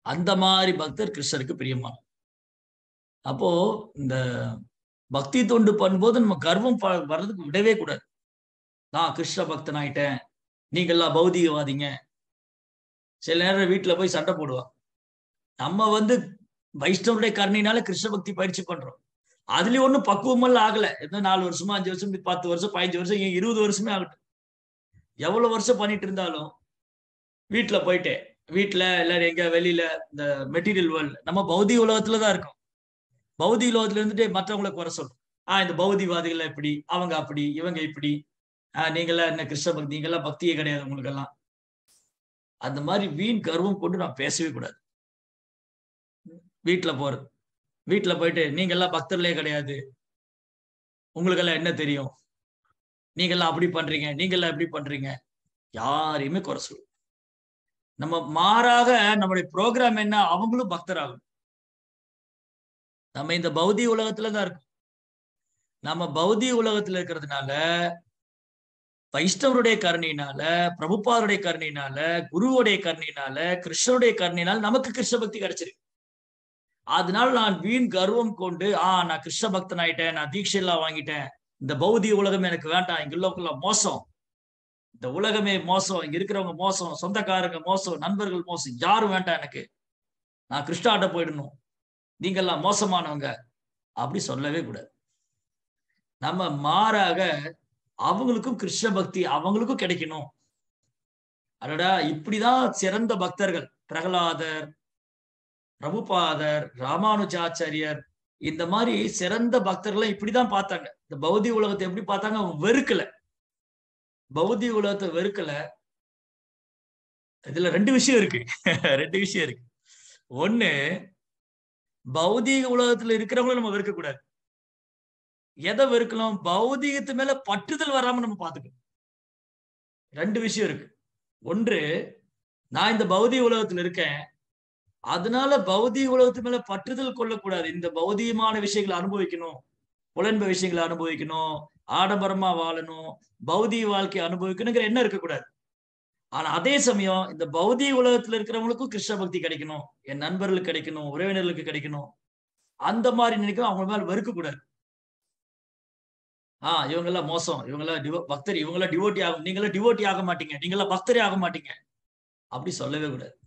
அந்த மாதிரி பக்தர் கிருஷ்ணருக்கு பிரியமான. அப்போ இந்த பக்தி தொண்டு பண்ணும்போது நம்ம கர்வம் வர்றதுக்கு விடவே கூடாது. நான் கிருஷ்ண பக்தன் ஆயிட்டேன் நீங்கெல்லாம் பௌதிகவாதிங்க. சில நேரம் வீட்டுல போய் சண்டை போடுவான். நம்ம வந்து வைஷ்ணவருடைய கருணையினால கிருஷ்ண பக்தி பயிற்சி பண்றோம். அதுலயும் ஒன்றும் பக்குவமெல்லாம் ஆகல. எத்தனை நாலு வருஷமா அஞ்சு வருஷம் பத்து வருஷம் பதினஞ்சு வருஷம் ஏன் இருபது வருஷமே ஆகட்டும். எவ்வளவு வருஷம் பண்ணிட்டு இருந்தாலும் வீட்டுல போயிட்டு வீட்டுல இல்லை எங்க வெளியில இந்த மெட்டீரியல் வேர்ல்டு நம்ம பௌதிக உலகத்துலதான் இருக்கோம். பௌதிக உலகத்துல இருந்துட்டு மற்றவங்களை குறை சொல்றோம். ஆஹ் இந்த பௌதிவாதிகள் இப்படி அவங்க அப்படி இவங்க இப்படி. ஆஹ் நீங்களாம் என்ன கிருஷ்ண பக்தி நீங்களாம் பக்தியே கிடையாது உங்களுக்கு எல்லாம் அந்த மாதிரி வீண் கர்வம் கொண்டு நான் பேசவே கூடாது. வீட்டுல போறது வீட்டுல போயிட்டு நீங்க எல்லாம் பக்தர்களே கிடையாது. உங்களுக்கெல்லாம் என்ன தெரியும்? நீங்க எல்லாம் அப்படி பண்றீங்க நீங்க எல்லாம் எப்படி பண்றீங்க. யாரையுமே குறை சொல்லும் நம்ம மாறாக நம்மளுடைய ப்ரோக்ராம் என்ன? அவங்களும் பக்தராகும் நம்ம இந்த பௌதி உலகத்துல தான் இருக்கோம். நம்ம பௌதி உலகத்துல இருக்கிறதுனால வைஷ்ணவருடைய கருணையினால பிரபுபாருடைய கருணையினால குருவுடைய கருணையினால கிருஷ்ணருடைய கருணையினால நமக்கு கிருஷ்ண பக்தி கிடைச்சிருக்கு. அதனால நான் வீண் கர்வம் கொண்டு ஆஹ் நான் கிருஷ்ண பக்தன் ஆயிட்டேன் நான் தீட்சையெல்லாம் வாங்கிட்டேன். இந்த பௌதிக உலகம் எனக்கு வேண்டாம் இங்க உள்ளவங்கள மோசம். இந்த உலகமே மோசம் இங்க இருக்கிறவங்க மோசம் சொந்தக்காரங்க மோசம் நண்பர்கள் மோசம் யாரும் வேண்டாம் எனக்கு. நான் கிருஷ்ணாட்ட போயிடணும். நீங்கெல்லாம் மோசமானவங்க. அப்படி சொல்லவே கூடாது. நம்ம மாறாக அவங்களுக்கும் கிருஷ்ண பக்தி அவங்களுக்கும் கிடைக்கணும். அடடா இப்படிதான் சிறந்த பக்தர்கள். பிரகலாதர் பிரபுபாதர் ராமானுஜாச்சாரியர் இந்த மாதிரி சிறந்த பக்தர்களை இப்படிதான் பார்த்தாங்க. இந்த பௌதி உலகத்தை எப்படி பார்த்தாங்க? அவங்க வெறுக்கல. பௌதி உலகத்தை வெறுக்கல. இதுல ரெண்டு விஷயம் இருக்கு. *laughs* ரெண்டு விஷயம் இருக்கு. ஒண்ணு பௌதிக உலகத்துல இருக்கிறவங்களும் நம்ம வெறுக்க கூடாது எதை வெறுக்கலாம்? பௌதிகத்து மேல பற்றுதல் வராம நம்ம பாத்துக்கணும் ரெண்டு விஷயம் இருக்கு. ஒன்று நான் இந்த பௌதிக உலகத்துல இருக்கேன். அதனால பௌதிக உலகத்து மேல பற்றுதல் கொள்ளக்கூடாது. இந்த பௌதிகமான விஷயங்களை அனுபவிக்கணும். புலன்ப விஷயங்களை அனுபவிக்கணும். ஆடம்பரமா வாழணும். பௌதிக வாழ்க்கையை அனுபவிக்கணுங்கிற எண்ணம் இருக்கக்கூடாது. ஆனா அதே சமயம் இந்த பௌதிக உலகத்துல இருக்கிறவங்களுக்கும் கிருஷ்ண பக்தி கிடைக்கணும். என் நண்பர்களுக்கு கிடைக்கணும். உறவினர்களுக்கு கிடைக்கணும். அந்த மாதிரி நினைக்கிறோம் அவங்க மேல வெறுக்க கூடாது ஆஹ் இவங்க எல்லாம் மோசம். இவங்க எல்லாம் டிவோ பக்தர் இவங்க எல்லாம் டிவோட்டி ஆகும் நீங்க எல்லாம் டிவோட்டி ஆக மாட்டீங்க. நீங்க எல்லாம் பக்தரே ஆக மாட்டீங்க. அப்படி சொல்லவே கூடாது.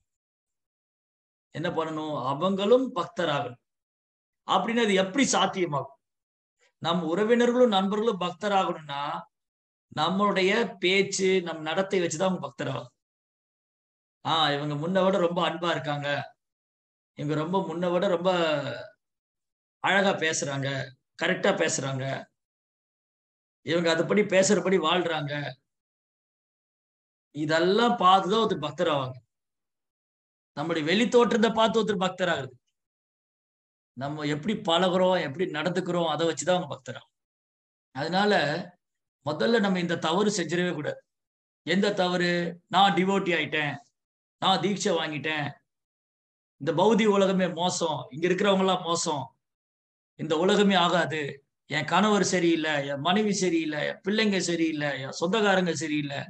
என்ன பண்ணணும்? அவங்களும் பக்தராகணும். அப்படின்னு அது எப்படி சாத்தியமாகும்? நம் உறவினர்களும் நண்பர்களும் பக்தராகணும்னா நம்மளுடைய பேச்சு நம் நடத்தை வச்சுதான் அவங்க பக்தராகும் ஆஹ் இவங்க முன்ன விட ரொம்ப அன்பா இருக்காங்க. இவங்க ரொம்ப முன்ன விட ரொம்ப அழகா பேசுறாங்க. கரெக்டா பேசுறாங்க. இவங்க அதுபடி பேசுறபடி வாழ்றாங்க. இதெல்லாம் பார்த்துதான் ஒருத்தர் பக்தர் ஆவாங்க நம்முடைய வெளி தோற்றத்தை பார்த்து ஒருத்தர் பக்தர் ஆகுது நம்ம எப்படி பழகுறோம் எப்படி நடந்துக்கிறோம் அதை வச்சுதான் அவங்க பக்தராகும் அதனால முதல்ல நம்ம இந்த தவறு செஞ்சிடவே கூடாது. எந்த தவறு? நான் டிவோட்டி ஆயிட்டேன். நான் தீட்சை வாங்கிட்டேன். இந்த பௌதி உலகமே மோசம். இங்க இருக்கிறவங்க எல்லாம் மோசம். இந்த உலகமே ஆகாது. என் கணவர் சரியில்லை என் மனைவி சரியில்லை என் பிள்ளைங்க சரியில்லை என் சொந்தக்காரங்க சரியில்லை.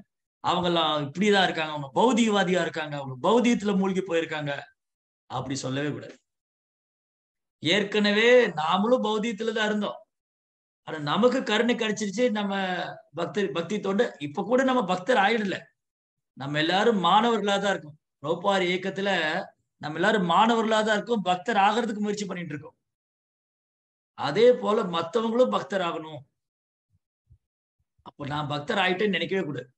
அவங்கெல்லாம் இப்படிதான் இருக்காங்க. அவங்க பௌதிகவாதியா இருக்காங்க. அவங்க பௌதிகத்துல மூழ்கி போயிருக்காங்க. அப்படி சொல்லவே கூடாது. ஏற்கனவே நாமளும் பௌதிகத்துல தான் இருந்தோம். ஆனா நமக்கு கருணை கிடைச்சிருச்சு. நம்ம பக்தர் பக்தி தொண்டு. இப்ப கூட நம்ம பக்தர் ஆயிடல. நம்ம எல்லாரும் மாணவர்களா தான் இருக்கோம். ரோப்பார் இயக்கத்துல நம்ம எல்லாரும் மாணவர்களா தான் இருக்கோம். பக்தர் ஆகிறதுக்கு முயற்சி பண்ணிட்டு இருக்கோம். அதே போல மற்றவங்களும் பக்தர் ஆகணும் அப்ப நான் பக்தர் ஆயிட்டேன்னு நினைக்கவே கூடாது.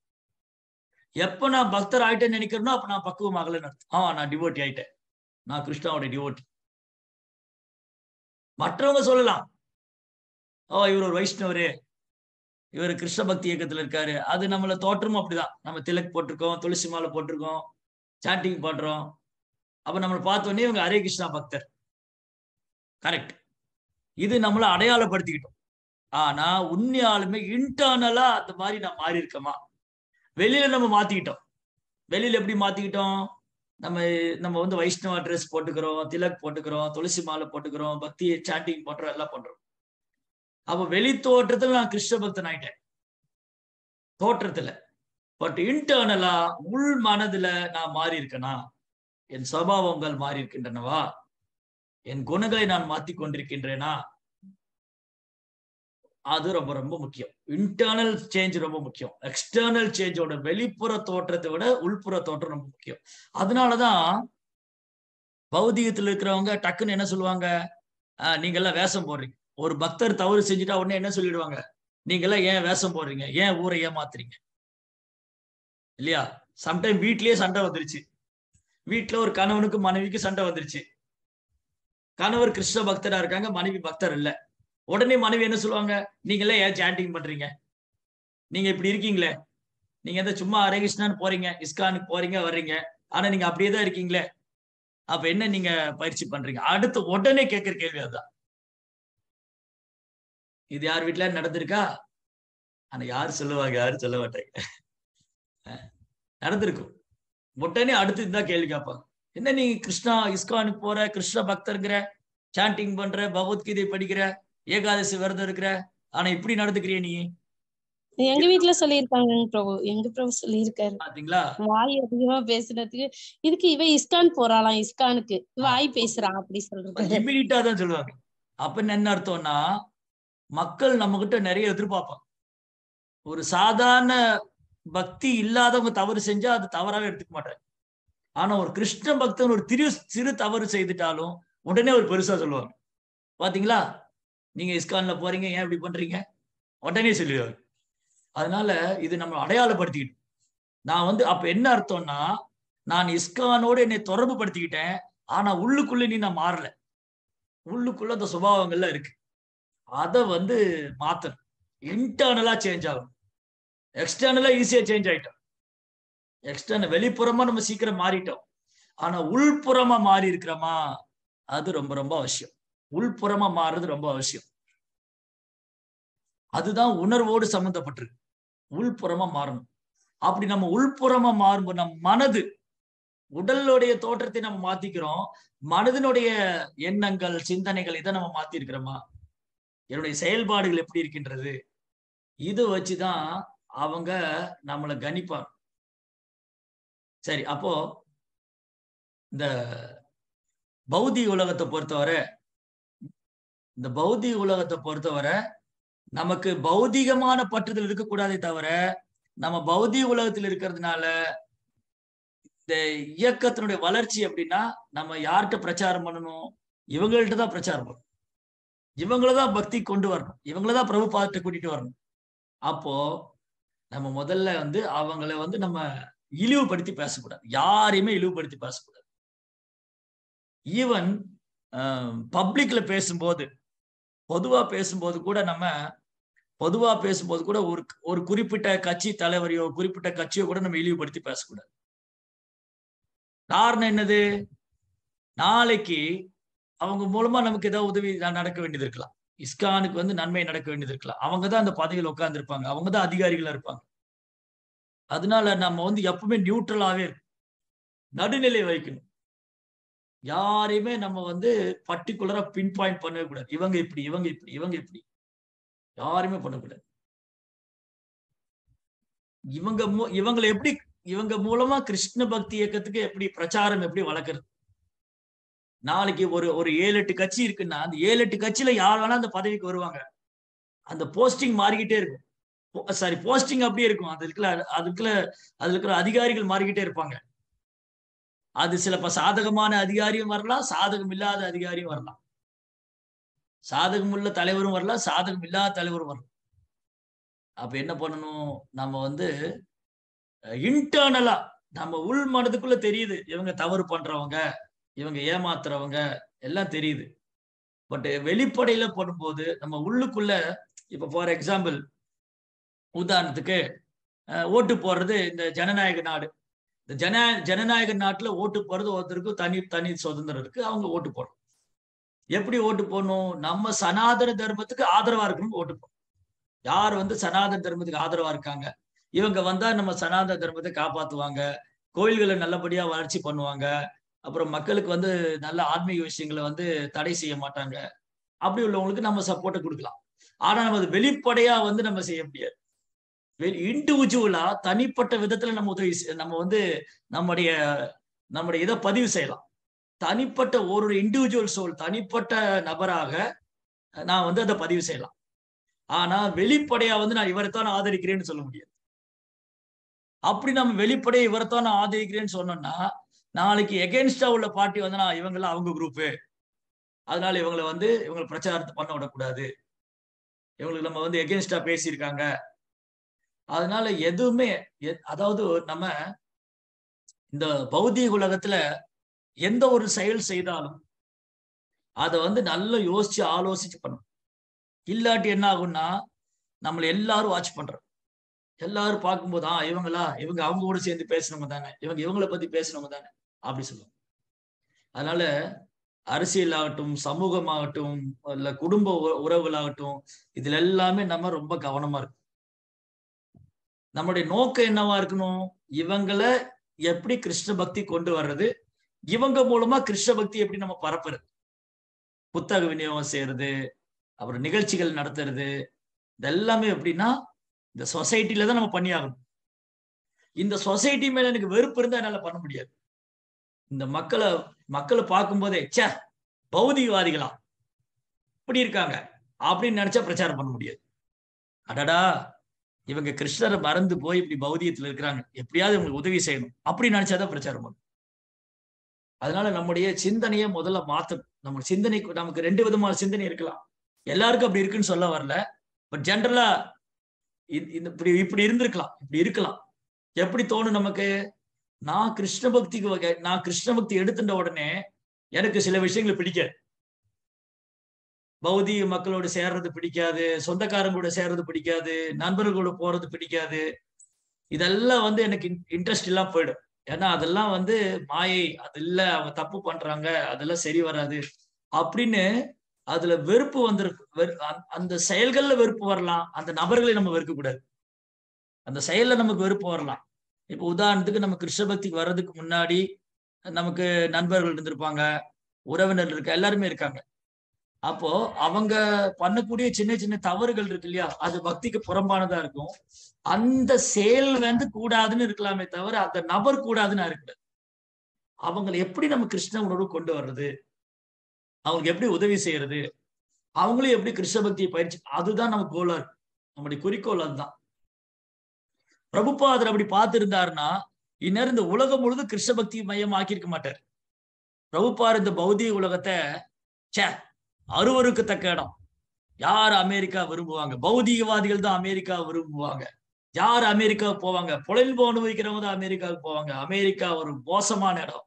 எப்ப நான் பக்தர் ஆயிட்டேன்னு நினைக்கிறேனோ அப்ப நான் பக்குவம் ஆகலன்னு அர்த்தம். ஆமா நான் டிவோட்டி ஆயிட்டேன். நான் கிருஷ்ணாவோட டிவோட்டி மற்றவங்க சொல்லலாம். ஓ இவர் ஒரு வைஷ்ணவரு. இவர் கிருஷ்ண பக்தி இயக்கத்துல இருக்காரு. அது நம்மள தோற்றமும் அப்படிதான். நம்ம திலக் போட்டிருக்கோம் துளசி மாலை போட்டிருக்கோம் சாண்டிங் பண்றோம். அப்ப நம்மளை பார்த்தோன்னே இவங்க ஹரே கிருஷ்ணா பக்தர். கரெக்ட் இது நம்மளை அடையாளப்படுத்திக்கிட்டோம். ஆனா உண்மையாலுமே இன்டர்னலா அந்த மாதிரி நான் மாறி இருக்கமா வெளியில நம்ம மாத்திக்கிட்டோம். வெளியில எப்படி மாத்திக்கிட்டோம்? நம்ம நம்ம வந்து வைஷ்ணவ ட்ரெஸ் போட்டுக்கிறோம் திலக் போட்டுக்கிறோம் துளசி மாலை போட்டுக்கிறோம் பக்தி சாண்டிங் பண்றோம் எல்லாம் பண்றோம். அப்ப வெளி தோற்றத்துல நான் கிருஷ்ண பக்தன் ஆயிட்டேன். தோற்றத்துல. பட் இன்டர்னலா உள் மனதுல நான் மாறி இருக்கேனா என் சுவாவங்கள் மாறி இருக்கின்றனவா என் குணங்களை நான் மாத்தி கொண்டிருக்கின்றேனா? அது ரொம்ப ரொம்ப முக்கியம். இன்டர்னல் சேஞ்ச் ரொம்ப முக்கியம். எக்ஸ்டர்னல் சேஞ்சோட வெளிப்புற தோற்றத்தை விட உள்புற தோற்றம் ரொம்ப முக்கியம். அதனாலதான் பௌதிகத்துல இருக்கிறவங்க டக்குன்னு என்ன சொல்லுவாங்க? ஆஹ் நீங்க எல்லாம் வேஷம் போடுறீங்க. ஒரு பக்தர் தவறு செஞ்சுட்டா உடனே என்ன சொல்லிடுவாங்க? நீங்க எல்லாம் ஏன் வேஷம் போடுறீங்க? ஏன் ஊரை ஏமாத்துறீங்க? இல்லையா? சம்டைம் வீட்லயே சண்டை வந்துருச்சு. வீட்டுல ஒரு கணவனுக்கு மனைவிக்கு சண்டை வந்துருச்சு. கணவர் கிருஷ்ண பக்தரா இருக்காங்க மனைவி பக்தர் இல்ல. உடனே மனைவி என்ன சொல்லுவாங்க? நீங்களே ஏன் சாண்டிங் பண்றீங்க? நீங்க இப்படி இருக்கீங்களே. நீங்க எந்த சும்மா ஹரே கிருஷ்ணான்னு போறீங்க இஸ்கானுக்கு போறீங்க வர்றீங்க. ஆனா நீங்க அப்படியே தான் இருக்கீங்களே. அப்ப என்ன நீங்க பயிற்சி பண்றீங்க? அடுத்து உடனே கேட்கிற கேள்வி அதுதான். இது யார் வீட்டுல நடந்திருக்கா? ஆனா யாரு சொல்லுவாங்க? யாரும் சொல்ல மாட்டாங்க. நடந்திருக்கும். உடனே அடுத்து இதுதான் கேள்வி கேட்பாங்க. என்ன நீ கிருஷ்ணா இஸ்கானுக்கு போற கிருஷ்ண பக்தர்ங்கிற சாண்டிங் பண்ற பகவத்கீதை படிக்கிற ஏகாதசி விரதம் இருக்கிற ஆனா இப்படி நடந்துக்கிறிய நீ? எங்க வீட்டுல சொல்லியிருக்காங்க பிரபு. எங்க பிரபு சொல்லியிருக்காரு. பாத்தீங்களா? வாய் அதிகமா பேசுனதுக்கு இதுக்கு இவ இஸ்கான் போறாளாம் இஸ்கானுக்கு. வாய் பேசுறான் அப்படி சொல்றது. இம்மிடியா தான் சொல்லுவாங்க. அப்ப என்ன அர்த்தம்னா மக்கள் நம்ம கிட்ட நிறைய எதிர்பார்ப்பாங்க. ஒரு சாதாரண பக்தி இல்லாதவங்க தவறு செஞ்சா அது தவறாவே எடுத்துக்க மாட்டாங்க. ஆனா ஒரு கிருஷ்ண பக்தன் ஒரு திரு சிறு தவறு செய்துட்டாலும் உடனே ஒரு பெருசா சொல்லுவார். பாத்தீங்களா? நீங்க இஸ்கான்ல போறீங்க ஏன் இப்படி பண்றீங்க? உடனே சொல்லிடுவார். அதனால இது நம்ம அடையாளப்படுத்திக்கிட்டு நான் வந்து அப்ப என்ன அர்த்தம்னா நான் இஸ்கானோடு என்னை தொடர்பு படுத்திக்கிட்டேன் ஆனா உள்ளுக்குள்ள நீ நான் மாறல. உள்ளுக்குள்ள அந்த சுபாவங்கள்லாம் இருக்கு. அதை வந்து மாத்தணும். இன்டர்னலா சேஞ்ச் ஆகும் எக்ஸ்டர்னலா ஈஸியா சேஞ்ச் ஆயிட்டோம். எக்ஸ்டர்னல் வெளிப்புறமா நம்ம சீக்கிரம் மாறிட்டோம். ஆனா உள்புறமா மாறி இருக்கிறோமா? அது ரொம்ப ரொம்ப அவசியம். உள்புறமா மாறுறது ரொம்ப அவசியம். அதுதான் உணர்வோடு சம்பந்தப்பட்டிருக்கு. உள்புறமா மாறணும். அப்படி நம்ம உள்புறமா மாறும்போது நம் மனது உடலுடைய தோற்றத்தை நம்ம மாத்திக்கிறோம். மனதினுடைய எண்ணங்கள் சிந்தனைகள் இதை நம்ம மாத்தி இருக்கிறோமா என்னுடைய செயல்பாடுகள் எப்படி இருக்கின்றது? இது வச்சுதான் அவங்க நம்மளை கணிப்பாங்க. சரி அப்போ இந்த பௌதி உலகத்தை பொறுத்தவரை இந்த பௌதி உலகத்தை பொறுத்தவரை நமக்கு பௌதிகமான பற்றுதல் இருக்கக்கூடாதே தவிர நம்ம பௌதி உலகத்தில் இருக்கிறதுனால இந்த இயக்கத்தினுடைய வளர்ச்சி அப்படின்னா நம்ம யார்கிட்ட பிரச்சாரம் பண்ணணும்? இவங்கள்ட்ட தான் பிரச்சாரம் பண்ணணும். இவங்களதான் பக்தி கொண்டு வரணும். இவங்களதான் பிரபு பாதத்தை கூட்டிட்டு வரணும். அப்போ நம்ம முதல்ல வந்து அவங்கள வந்து நம்ம இழிவுபடுத்தி பேசக்கூடாது. யாரையுமே இழிவுபடுத்தி பேசக்கூடாது. ஈவன் பப்ளிக்ல பேசும்போது பொதுவா பேசும்போது கூட நம்ம பொதுவா பேசும்போது கூட ஒரு ஒரு குறிப்பிட்ட கட்சி தலைவரையோ குறிப்பிட்ட கட்சியோ கூட நம்ம இழிவுபடுத்தி பேசக்கூடாது. காரணம் என்னது? நாளைக்கு அவங்க மூலமா நமக்கு ஏதாவது உதவி நடக்க வேண்டியது இருக்கலாம். இஸ்கானுக்கு வந்து நன்மை நடக்க வேண்டியது இருக்கலாம். அவங்க தான் அந்த பதவியில் உட்கார்ந்து இருப்பாங்க அவங்க தான் அதிகாரிகளா இருப்பாங்க. அதனால நம்ம வந்து எப்பவுமே நியூட்ரலாவே இருக்கும் நடுநிலை வைக்கணும். யாரையுமே நம்ம வந்து பர்டிகுலரா பின் பாயிண்ட் பண்ணவே கூடாது. இவங்க இப்படி இவங்க இப்படி இவங்க இப்படி. யாருமே பண்ணக்கூடாது. இவங்க மூ இவங்களை எப்படி இவங்க மூலமா கிருஷ்ண பக்தி இயக்கத்துக்கு எப்படி பிரச்சாரம் எப்படி வளர்க்கறது? நாளைக்கு ஒரு ஒரு ஏழு எட்டு கட்சி இருக்குன்னா அந்த ஏழு எட்டு கட்சியில யார் வேணா அந்த பதவிக்கு வருவாங்க. அந்த போஸ்டிங் மாறிக்கிட்டே இருக்கும். சாரி போஸ்டிங் அப்படியே இருக்கும். அது இருக்கிற அதுக்குள்ள அதுல இருக்கிற அதிகாரிகள் மாறிக்கிட்டே இருப்பாங்க. அது சிலப்ப சாதகமான அதிகாரியும் வரலாம் சாதகம் இல்லாத அதிகாரியும் வரலாம். சாதகம் உள்ள தலைவரும் வரலாம் சாதகம் இல்லாத தலைவரும் வரலாம். அப்ப என்ன பண்ணணும்? நம்ம வந்து இன்டர்னலா நம்ம உள் மனதுக்குள்ள தெரியுது இவங்க தவறு பண்றவங்க இவங்க ஏமாத்துறவங்க எல்லாம் தெரியுது. பட் வெளிப்படையில பண்ணும்போது நம்ம உள்ளுக்குள்ள இப்ப ஃபார் எக்ஸாம்பிள் உதாரணத்துக்கு ஓட்டு போடுறது இந்த ஜனநாயக நாடு. இந்த ஜன ஜனநாயக நாட்டுல ஓட்டு போடுறது ஒருத்தருக்கும் தனி தனி சுதந்திரம் இருக்கு அவங்க ஓட்டு போடணும். எப்படி ஓட்டு போடணும்? நம்ம சனாதன தர்மத்துக்கு ஆதரவா இருக்கணும் ஓட்டு போடணும். யார் வந்து சனாதன தர்மத்துக்கு ஆதரவா இருக்காங்க? இவங்க வந்தா நம்ம சனாதன தர்மத்தை காப்பாத்துவாங்க கோயில்களை நல்லபடியா வளர்ச்சி பண்ணுவாங்க அப்புறம் மக்களுக்கு வந்து நல்ல ஆன்மீக விஷயங்களை வந்து தடை செய்ய மாட்டாங்க. அப்படி உள்ளவங்களுக்கு நம்ம சப்போர்ட்டை கொடுக்கலாம். ஆனா நம்ம அது வெளிப்படையா வந்து நம்ம செய்ய முடியாது. இண்டிவிஜுவலா தனிப்பட்ட விதத்துல நம்ம உதவி நம்ம வந்து நம்முடைய நம்முடைய இதை பதிவு செய்யலாம். தனிப்பட்ட ஒரு இண்டிவிஜுவல் சோல் தனிப்பட்ட நபராக நான் வந்து அதை பதிவு செய்யலாம். ஆனா வெளிப்படையா வந்து நான் இவரைத்தான் ஆதரிக்கிறேன்னு சொல்ல முடியாது. அப்படி நம்ம வெளிப்படையை இவரைத்தான் நான் ஆதரிக்கிறேன்னு சொன்னோம்னா நாளைக்கு எகென்ஸ்டா உள்ள பார்ட்டி வந்து நான் இவங்கெல்லாம் அவங்க குரூப்பு அதனால இவங்களை வந்து இவங்களை பிரச்சாரத்தை பண்ண விடக்கூடாது. இவங்களுக்கு நம்ம வந்து எகென்ஸ்டா பேசியிருக்காங்க. அதனால எதுவுமே அதாவது நம்ம இந்த பௌதிக உலகத்துல எந்த ஒரு செயல் செய்தாலும் அதை வந்து நல்லா யோசிச்சு ஆலோசிச்சு பண்ணணும். இல்லாட்டி என்ன ஆகும்னா நம்மளை எல்லாரும் வாட்ச் பண்றோம். எல்லாரும் பார்க்கும்போது ஆ இவங்களா? இவங்க அவங்க கூட சேர்ந்து பேசினவங்க தானே? இவங்க இவங்கள பத்தி பேசினவங்க தானே? அப்படி சொல்லுவாங்க அதனால அரசியலாகட்டும் சமூகமாகட்டும் இல்ல குடும்ப உறவுகளாகட்டும் இதுல எல்லாமே நம்ம ரொம்ப கவனமா இருக்கும் நம்முடைய நோக்கம் என்னவா இருக்கணும்? இவங்களை எப்படி கிருஷ்ண பக்தி கொண்டு வர்றது? இவங்க மூலமா கிருஷ்ண பக்தி எப்படி நம்ம பரப்புறது? புத்தக விநியோகம் செய்யறது அப்புறம் நிகழ்ச்சிகள் நடத்துறது இதெல்லாமே எப்படின்னா இந்த சொசைட்டில தான் நம்ம பண்ணியாகணும். இந்த சொசைட்டி மேல எனக்கு வெறுப்பு இருந்தா என்னால பண்ண முடியாது. இந்த மக்களை மக்களை பார்க்கும்போதே ச்சே பௌதிகவாதிகளா? இப்படி இருக்காங்க. அப்படின்னு நினைச்சா பிரச்சாரம் பண்ண முடியாது. அடடா! இவங்க கிருஷ்ணரை மறந்து போய் இப்படி பௌதியத்துல இருக்கிறாங்க. எப்படியாவது இவங்களுக்கு உதவி செய்யணும். அப்படி நினைச்சாதான் பிரச்சாரம் பண்ணும் அதனால நம்முடைய சிந்தனையை முதல்ல மாத்தணும். நம்ம சிந்தனை நமக்கு ரெண்டு விதமான சிந்தனை இருக்கலாம். எல்லாருக்கும் அப்படி இருக்குன்னு சொல்ல வரல. பட் ஜென்ரலா இந்த இப்படி இப்படி இருந்திருக்கலாம். இப்படி இருக்கலாம். எப்படி தோணும் நமக்கு? நான் கிருஷ்ண பக்திக்கு வகை நான் கிருஷ்ண பக்தி எடுத்துட்ட உடனே எனக்கு சில விஷயங்களை பிடிக்காது. பௌதிக மக்களோட சேர்றது பிடிக்காது சொந்தக்காரங்களோட சேர்றது பிடிக்காது நண்பர்களோட போறது பிடிக்காது. இதெல்லாம் வந்து எனக்கு இன்ட்ரெஸ்ட் எல்லாம் போயிடும். ஏன்னா அதெல்லாம் வந்து மாயை அது இல்ல அவங்க தப்பு பண்றாங்க அதெல்லாம் சரி வராது அப்படின்னு அதுல வெறுப்பு வந்துருக்கு அந்த செயல்கள்ல வெறுப்பு வரலாம் அந்த நபர்களை நம்ம வெறுக்க கூடாது அந்த செயல்ல நமக்கு வெறுப்பு வரலாம். இப்போ உதாரணத்துக்கு நம்ம கிருஷ்ணபக்திக்கு வர்றதுக்கு முன்னாடி நமக்கு நண்பர்கள் இருந்திருப்பாங்க உறவினர் இருக்க எல்லாருமே இருக்காங்க. அப்போ அவங்க பண்ணக்கூடிய சின்ன சின்ன தவறுகள் இருக்கு இல்லையா? அது பக்திக்கு புறம்பானதா இருக்கும். அந்த செயல் வந்து கூடாதுன்னு இருக்கலாமே தவிர அந்த நபர் கூடாதுன்னு இருக்கக்கூடாது அவங்களை எப்படி நம்ம கிருஷ்ண உணர்வு கொண்டு வர்றது? அவங்களுக்கு எப்படி உதவி செய்யறது? அவங்களும் எப்படி கிருஷ்ண பக்தியை பயிற்சி அதுதான் நம்ம கோலா இருக்கு நம்முடைய குறிக்கோள் அதுதான். பிரபுபாதர் அப்படி பார்த்திருந்தாருன்னா இந்நேரம் இந்த உலகம் முழுது கிருஷ்ண பக்தி மையம் ஆக்கியிருக்க மாட்டார். பிரபுபார் இந்த பௌதிக உலகத்தை சே அறுவருக்கு தக்க இடம். யார் அமெரிக்கா விரும்புவாங்க? பௌதிகவாதிகள் தான் அமெரிக்கா விரும்புவாங்க. யார் அமெரிக்கா போவாங்க? புலன்பு அனுபவிக்கிறவங்க தான் அமெரிக்காவுக்கு போவாங்க. அமெரிக்கா ஒரு மோசமான இடம்.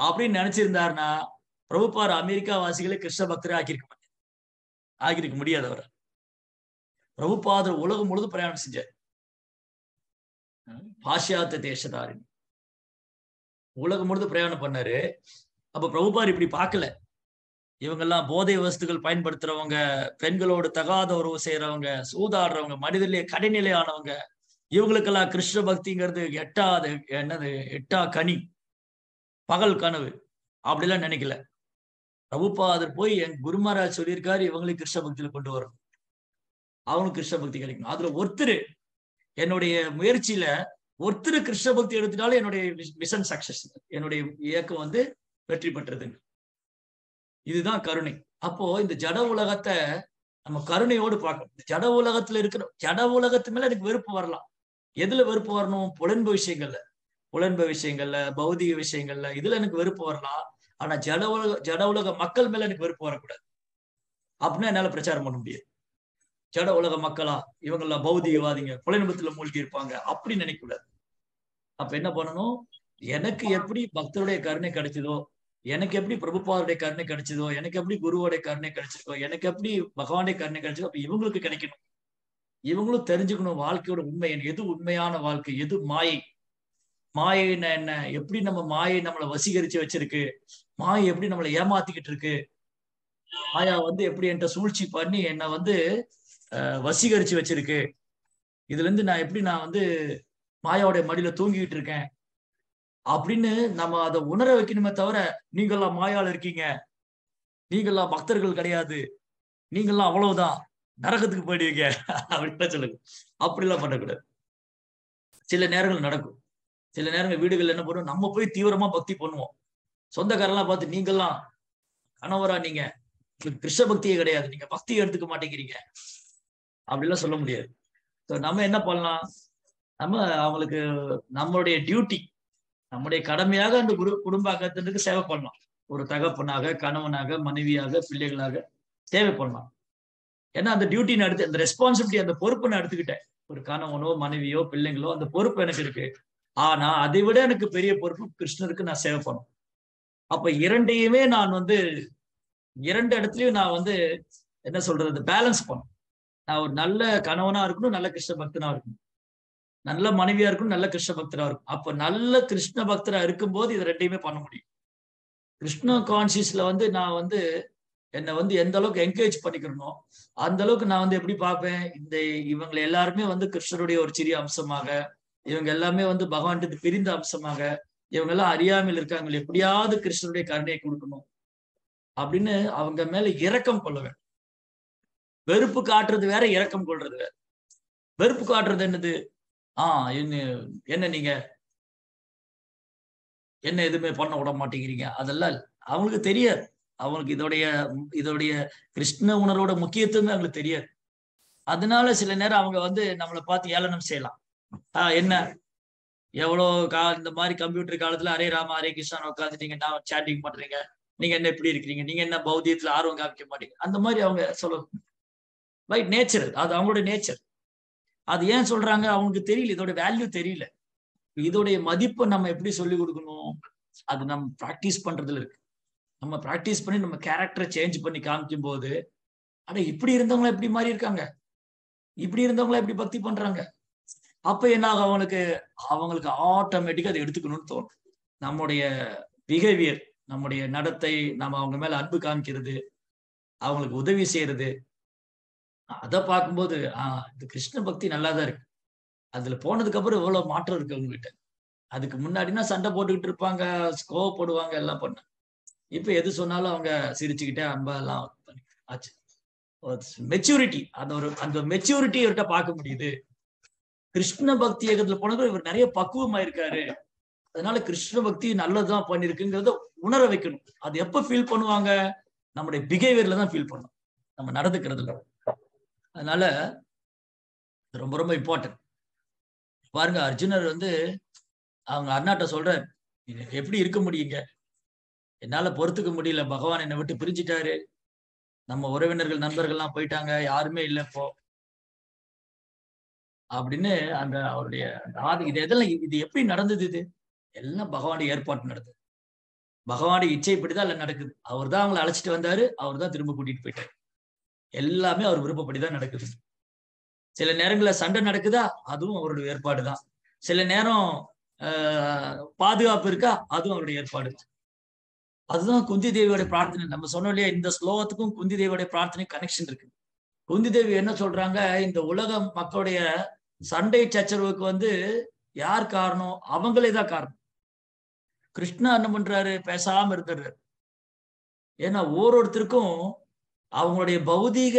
அப்படின்னு நினைச்சிருந்தாருன்னா பிரபுபார் அமெரிக்கா வாசிகளை கிருஷ்ண பக்தரை ஆக்கியிருக்க மாட்டார். ஆக்கியிருக்க முடியாது அவர். பிரபுபாதர் உலகம் முழுது பிரயாணம் செஞ்சார். பாஷாத்த தேசதாரின். உலகம் முழுது பிரயாணம் பண்ணாரு. அப்ப பிரபுபார் இப்படி பார்க்கல. இவங்கெல்லாம் போதை வஸ்துகள் பயன்படுத்துறவங்க பெண்களோடு தகாத உறவு செய்யறவங்க சூதாடுறவங்க மனிதர்களே கடைநிலையானவங்க இவங்களுக்கெல்லாம் கிருஷ்ண பக்திங்கிறது எட்டாவது என்னது எட்டா கனி பகல் கனவு. அப்படிலாம் நினைக்கல. பிரபுபாதர் போய் என் குருமராஜ் சொல்லியிருக்காரு இவங்களையும் கிருஷ்ண பக்தியில கொண்டு வரணும். அவனுக்கு கிருஷ்ண பக்தி கிடைக்கும். அதுல ஒருத்தர் என்னுடைய முயற்சியில ஒருத்தர் கிருஷ்ண பக்தி எடுத்துட்டாலும் என்னுடைய மிஷன் சக்சஸ் என்னுடைய இயக்கம் வந்து வெற்றி பெற்றதுங்க. இதுதான் கருணை. அப்போ இந்த ஜட உலகத்தை நம்ம கருணையோடு பார்க்கணும். ஜட உலகத்துல இருக்கிற ஜட உலகத்து மேல எனக்கு வெறுப்பு வரலாம். எதுல வெறுப்பு வரணும்? புலன்பு விஷயங்கள்ல. புலன்பு விஷயங்கள்ல பௌதிக விஷயங்கள்ல இதுல எனக்கு வெறுப்பு வரலாம். ஆனா ஜட உலக ஜட உலக மக்கள் மேல எனக்கு வெறுப்பு வரக்கூடாது. அப்படின்னா என்னால பிரச்சாரம் பண்ண முடியாது. ஜட உலக மக்களா? இவங்கள பௌதிகவாதிங்க. புலன்பத்துல மூழ்கி இருப்பாங்க. அப்படின்னு நினைக்கக்கூடாது. அப்ப என்ன பண்ணணும்? எனக்கு எப்படி பக்தருடைய கருணை கிடைச்சதோ எனக்கு எப்படி பிரபுபாருடைய கருணை கிடைச்சதோ எனக்கு எப்படி குருவோடைய கருணை கிடைச்சிருக்கோ எனக்கு எப்படி பகவானுடைய கருணை கிடைச்சதோ அப்ப இவங்களுக்கு கிடைக்கணும். இவங்களும் தெரிஞ்சுக்கணும் வாழ்க்கையோட உண்மை எது உண்மையான வாழ்க்கை எது மாயை? மாயைன்னா என்ன எப்படி நம்ம மாயை நம்மளை வசீகரிச்சு வச்சிருக்கு? மாயை எப்படி நம்மளை ஏமாத்திக்கிட்டு இருக்கு? மாயா வந்து எப்படி என்கிட்ட சூழ்ச்சி பண்ணி என்னை வந்து வசீகரிச்சு வச்சிருக்கு? இதுல இருந்து நான் எப்படி நான் வந்து மாயாவுடைய மடியில தூங்கிக்கிட்டு இருக்கேன்? அப்படின்னு நம்ம அதை உணர வைக்கணுமே தவிர நீங்கெல்லாம் மாயால் இருக்கீங்க. நீங்கெல்லாம் பக்தர்கள் கிடையாது. நீங்கெல்லாம் அவ்வளவுதான். நரகத்துக்கு போயிடுவீங்க. அப்படின்னு சொல்லுங்க. அப்படிலாம் பண்ணக்கூடாது. சில நேரங்கள் நடக்கும். சில நேரங்கள் வீடுகள் என்ன பண்ணுவோம்? நம்ம போய் தீவிரமா பக்தி பண்ணுவோம். சொந்தக்காரெல்லாம் பார்த்து நீங்கெல்லாம் கணவரா நீங்க? கிருஷ்ண பக்தியே கிடையாது. நீங்க பக்தியை எடுத்துக்க மாட்டேங்கிறீங்க. அப்படிலாம் சொல்ல முடியாது. நம்ம என்ன பண்ணலாம்? நம்ம அவங்களுக்கு நம்மளுடைய டியூட்டி நம்முடைய கடமையாக அந்த குரு குடும்ப அங்கத்தினருக்கு சேவை பண்ணலாம். ஒரு தகப்பனாக கணவனாக மனைவியாக பிள்ளைகளாக சேவை பண்ணலாம். ஏன்னா அந்த டியூட்டி நான் எடுத்து அந்த ரெஸ்பான்சிபிலிட்டி அந்த பொறுப்பு நான் எடுத்துக்கிட்டேன். ஒரு கணவனோ மனைவியோ பிள்ளைங்களோ அந்த பொறுப்பு எனக்கு இருக்கு. ஆனா அதை விட எனக்கு பெரிய பொறுப்பு கிருஷ்ணருக்கு நான் சேவை பண்ணும் அப்ப இரண்டையுமே நான் வந்து இரண்டு இடத்துலயும் நான் வந்து என்ன சொல்றது பேலன்ஸ் பண்ணும் நான் ஒரு நல்ல கணவனா இருக்கணும் நல்ல கிருஷ்ண பக்தனா இருக்கணும். நல்ல மனைவியா இருக்கும் நல்ல கிருஷ்ண பக்தரா இருக்கும். அப்ப நல்ல கிருஷ்ண பக்தரா இருக்கும்போது இது ரெண்டையுமே பண்ண முடியும். கிருஷ்ண கான்சியஸ்ல வந்து நான் வந்து என்னை வந்து எந்த அளவுக்கு என்கரேஜ் பண்ணிக்கிறனோ அந்த அளவுக்கு நான் வந்து எப்படி பார்ப்பேன்? இந்த இவங்களை எல்லாருமே வந்து கிருஷ்ணருடைய ஒரு சிறிய அம்சமாக இவங்க எல்லாமே வந்து பகவான்கிட்ட பிரிந்த அம்சமாக இவங்க எல்லாம் அறியாமல் இருக்காங்க எப்படியாவது கிருஷ்ணருடைய கருணையை கொடுக்கணும் அப்படின்னு அவங்க மேல இரக்கம் கொள்ளுவேன் வெறுப்பு காட்டுறது வேற இரக்கம் கொள்றது வேற. வெறுப்பு காட்டுறது என்னது? ஆஹ் என்ன என்ன நீங்க? என்ன எதுவுமே பண்ண விட மாட்டேங்கிறீங்க. அதெல்லாம் அவங்களுக்கு தெரியாது. அவங்களுக்கு இதோடைய இதோடைய கிருஷ்ண உணர்வோட முக்கியத்துவமே அவங்களுக்கு தெரியாது. அதனால சில நேரம் அவங்க வந்து நம்மளை பார்த்து ஏளனம் செய்யலாம். ஆஹ் என்ன? எவ்வளோ கா இந்த மாதிரி கம்ப்யூட்டர் காலத்துல அரே ராமா அரே கிருஷ்ணன் உட்காந்துட்டீங்க நான் சேட்டிங் பண்றீங்க. நீங்க என்ன எப்படி இருக்கிறீங்க? நீங்க என்ன பௌத்தியத்துல ஆர்வம் காமிக்க மாட்டீங்க? அந்த மாதிரி அவங்க சொல்லணும். ரைட் நேச்சர் அது அவங்களோட நேச்சர் அது ஏன் சொல்றாங்க? அவங்களுக்கு தெரியல. இதோட வேல்யூ தெரியல. இதோடைய மதிப்பை நம்ம எப்படி சொல்லிக் கொடுக்கணும்? அது நம்ம ப்ராக்டிஸ் பண்றதுல இருக்கு. நம்ம ப்ராக்டிஸ் பண்ணி நம்ம கேரக்டரை சேஞ்ச் பண்ணி காமிக்கும் போது அட இப்படி இருந்தவங்களா எப்படி மாறி இருக்காங்க. இப்படி இருந்தவங்களா எப்படி பக்தி பண்றாங்க. அப்ப என்ன ஆகும் அவங்களுக்கு அவங்களுக்கு ஆட்டோமேட்டிக்கா அதை எடுத்துக்கணும்னு தோணும். நம்முடைய பிஹேவியர் நம்முடைய நடத்தை நம்ம அவங்க மேல அன்பு காமிக்கிறது அவங்களுக்கு உதவி செய்யறது அதை பார்க்கும்போது ஆஹ் இந்த கிருஷ்ண பக்தி நல்லா தான் இருக்கு. அதுல போனதுக்கு அப்புறம் இவ்வளவு மாற்றம் இருக்கு அவங்ககிட்ட அதுக்கு முன்னாடினா சண்டை போட்டுக்கிட்டு இருப்பாங்க கோவப்படுவாங்க எல்லாம் பண்ண. இப்ப எது சொன்னாலும் அவங்க சிரிச்சுக்கிட்டே அன்பா எல்லாம் ஆச்சு. மெச்சூரிட்டி அந்த ஒரு அந்த மெச்சூரிட்டி இவர்கிட்ட பார்க்க முடியுது. கிருஷ்ண பக்தி இயக்கத்துல போனது இவர் நிறைய பக்குவமாயிருக்காரு. அதனால கிருஷ்ண பக்தி நல்லதுதான் பண்ணிருக்குங்கிறத உணர வைக்கணும். அது எப்ப ஃபீல் பண்ணுவாங்க? நம்முடைய பிஹேவியர்ல தான் ஃபீல் பண்ணும். நம்ம நடந்துக்கிறதுல. அதனால ரொம்ப ரொம்ப இம்பார்ட்டன்ட் பாருங்க அர்ஜுனர் வந்து அவங்க அண்ணாட்ட சொல்ற எப்படி இருக்க முடியுங்க? என்னால பொறுத்துக்க முடியல. பகவான் என்னை விட்டு பிரிஞ்சிட்டாரு. நம்ம உறவினர்கள் நண்பர்கள்லாம் போயிட்டாங்க. யாருமே இல்லை இப்போ. அப்படின்னு அந்த அவருடைய ஆதி இது எதெல்லாம் இது எப்படி நடந்தது இது? எல்லாம் பகவானுடைய ஏற்பாடு நடந்தது. பகவானுடைய இச்சைப்படிதான் எல்லாம் நடக்குது. அவர் தான் அவங்களை அழைச்சிட்டு வந்தாரு. அவர் தான் திரும்ப கூட்டிட்டு போயிட்டாரு. எல்லாமே அவர் விருப்பப்படிதான் நடக்குது. சில நேரங்களில் சண்டை நடக்குதா? அதுவும் அவருடைய ஏற்பாடு தான் சில நேரம் ஆஹ் பாதுகாப்பு இருக்கா? அதுவும் அவருடைய ஏற்பாடு. அதுதான் குந்தி தேவியோட பிரார்த்தனை. நம்ம சொன்னோம் இல்லையா இந்த ஸ்லோகத்துக்கும் குந்தி தேவியோட பிரார்த்தனை கனெக்ஷன் இருக்கு. குந்தி தேவி என்ன சொல்றாங்க? இந்த உலக மக்களுடைய சண்டை சச்சரவுக்கு வந்து யார் காரணம்? அவங்களே தான் காரணம். கிருஷ்ணா என்ன பண்றாரு? பேசாம இருக்கிறாரு. ஏன்னா ஒவ்வொருத்தருக்கும் அவங்களுடைய பௌதீக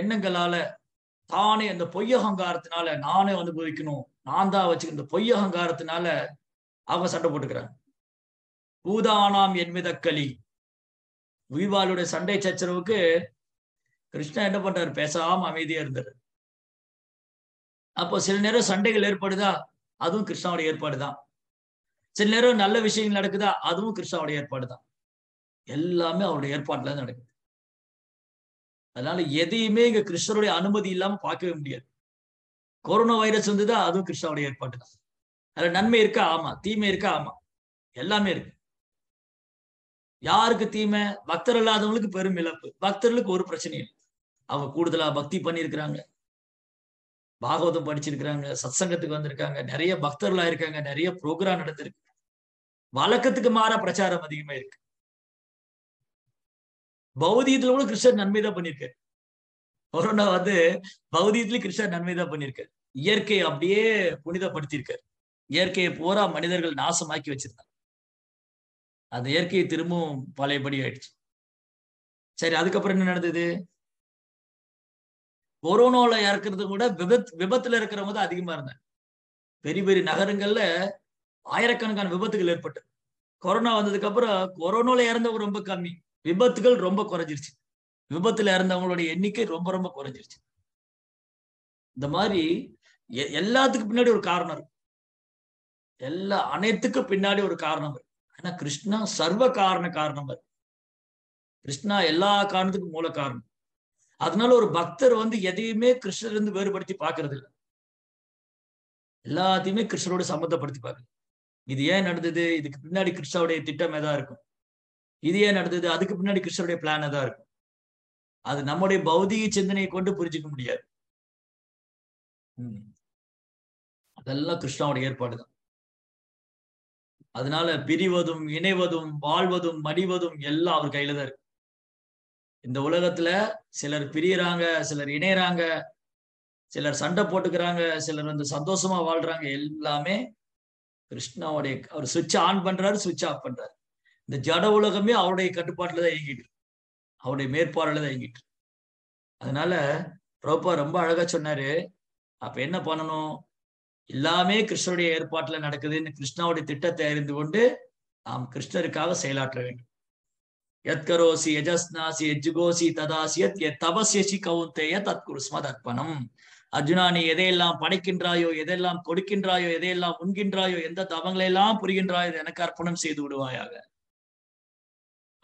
எண்ணங்களால தானே அந்த பொய்யகங்காரத்தினால நானே அனுபவிக்கணும் நான் தான் வச்சு இந்த பொய்யகங்காரத்தினால அவங்க சண்டை போட்டுக்கிறாங்க. பூதானாம் களி உய்வாளுடைய சண்டை சச்சரவுக்கு கிருஷ்ணா என்ன பண்றாரு? பேசாம அமைதியா இருந்தாரு. அப்போ சில நேரம் சண்டைகள் ஏற்படுதா? அதுவும் கிருஷ்ணாவோட ஏற்பாடு தான் சில நேரம் நல்ல விஷயங்கள் நடக்குதா? அதுவும் கிருஷ்ணாவோட ஏற்பாடு தான் எல்லாமே அவருடைய ஏற்பாட்டுல தான் நடக்குது. அதனால எதையுமே இங்க கிருஷ்ணருடைய அனுமதி இல்லாம பார்க்கவே முடியாது. கொரோனா வைரஸ் வந்துதான் அதுவும் கிருஷ்ணாவுடைய ஏற்பாடு தான். அதுல நன்மை இருக்கா? ஆமா. தீமை இருக்கா? ஆமா. எல்லாமே இருக்கு. யாருக்கு தீமை? பக்தர் இல்லாதவங்களுக்கு பெரும் இழப்பு. பக்தர்களுக்கு ஒரு பிரச்சனையும் இல்லை. அவங்க கூடுதலா பக்தி பண்ணியிருக்கிறாங்க. பாகவதம் படிச்சிருக்கிறாங்க. சத்சங்கத்துக்கு வந்திருக்காங்க. நிறைய பக்தர்களா இருக்காங்க நிறைய ப்ரோக்ராம் நடந்திருக்கு. வழக்கத்துக்கு மாற பிரச்சாரம் அதிகமா இருக்கு. பௌதிகத்துல கூட கிருஷ்ணர் நன்மை தான் பண்ணியிருக்காரு கொரோனா வந்து பௌதியத்திலயும் கிருஷ்ணர் நன்மை தான் பண்ணியிருக்காரு. இயற்கையை அப்படியே புனிதப்படுத்தியிருக்காரு. இயற்கையை பூரா மனிதர்கள் நாசமாக்கி வச்சிருந்தாங்க. அந்த இயற்கையை திரும்பவும் பழையபடி ஆயிடுச்சு. சரி அதுக்கப்புறம் என்ன நடந்தது? கொரோனால இறக்குறது கூட விபத் விபத்துல இருக்கிறவங்க தான் அதிகமா இருந்தாங்க. பெரிய பெரிய நகரங்கள்ல ஆயிரக்கணக்கான விபத்துகள் ஏற்பட்டு கொரோனா வந்ததுக்கு அப்புறம் கொரோனால இறந்தவங்க ரொம்ப கம்மி. விபத்துகள் ரொம்ப குறைஞ்சிருச்சு. விபத்துல இறந்தவங்களுடைய எண்ணிக்கை ரொம்ப ரொம்ப குறைஞ்சிருச்சு. இந்த மாதிரி எ- எல்லாத்துக்கும் பின்னாடி ஒரு காரணம் இருக்கு. எல்லா அனைத்துக்கும் பின்னாடி ஒரு காரணம் இருக்கு. ஆனா கிருஷ்ணா சர்வ காரண காரணம் இருக்கு கிருஷ்ணா எல்லா காரணத்துக்கும் மூல காரணம். அதனால ஒரு பக்தர் வந்து எதையுமே கிருஷ்ணர் இருந்து வேறுபடுத்தி பாக்குறது இல்லை. எல்லாத்தையுமே கிருஷ்ணரோட சம்மந்தப்படுத்தி பாக்குறது இது ஏன் நடந்தது? இதுக்கு பின்னாடி கிருஷ்ணாவுடைய திட்டம் எதா இருக்கும்? இது ஏன் நடந்தது? அதுக்கு பின்னாடி கிருஷ்ணருடைய பிளான தான் இருக்கும். அது நம்முடைய பௌதிக சிந்தனையை கொண்டு புரிஞ்சுக்க முடியாது. அதெல்லாம் கிருஷ்ணாவுடைய ஏற்பாடு தான். அதனால பிரிவதும் இணைவதும் வாழ்வதும் மடிவதும் எல்லாம் அவர் கையில தான் இருக்கு. இந்த உலகத்துல சிலர் பிரியறாங்க சிலர் இணையறாங்க சிலர் சண்டை போட்டுக்கிறாங்க சிலர் வந்து சந்தோஷமா வாழ்றாங்க எல்லாமே கிருஷ்ணாவுடைய அவர் சுவிட்ச் ஆன் பண்றாரு சுவிட்ச் ஆஃப் பண்றாரு. இந்த ஜட உலகமே அவருடைய கட்டுப்பாட்டில் தான் இயங்கிட்டு அவருடைய மேற்பார்வையில தான் இயங்கிட்டு அதனால பிரபா ரொம்ப அழகா சொன்னாரு. அப்ப என்ன பண்ணணும்? எல்லாமே கிருஷ்ணருடைய ஏற்பாட்டில் நடக்குதுன்னு கிருஷ்ணாவுடைய திட்டத்தை அறிந்து கொண்டு நாம் கிருஷ்ணருக்காக செயலாற்ற வேண்டும். எத்கரோசி எஜஸ்னாசி எஜ்ஜுகோசி ததாசியத் எ தபஸ்யசி கவுந்தேய தத்குரு ஸ்மதர்ப்பணம் அர்ஜுனா நீ எதையெல்லாம் படைக்கின்றாயோ எதையெல்லாம் கொடுக்கின்றாயோ எதையெல்லாம் உண்கின்றாயோ எந்த தவங்களை எல்லாம் புரிகின்றாயோ எனக்கு அர்ப்பணம் செய்து விடுவாயாக?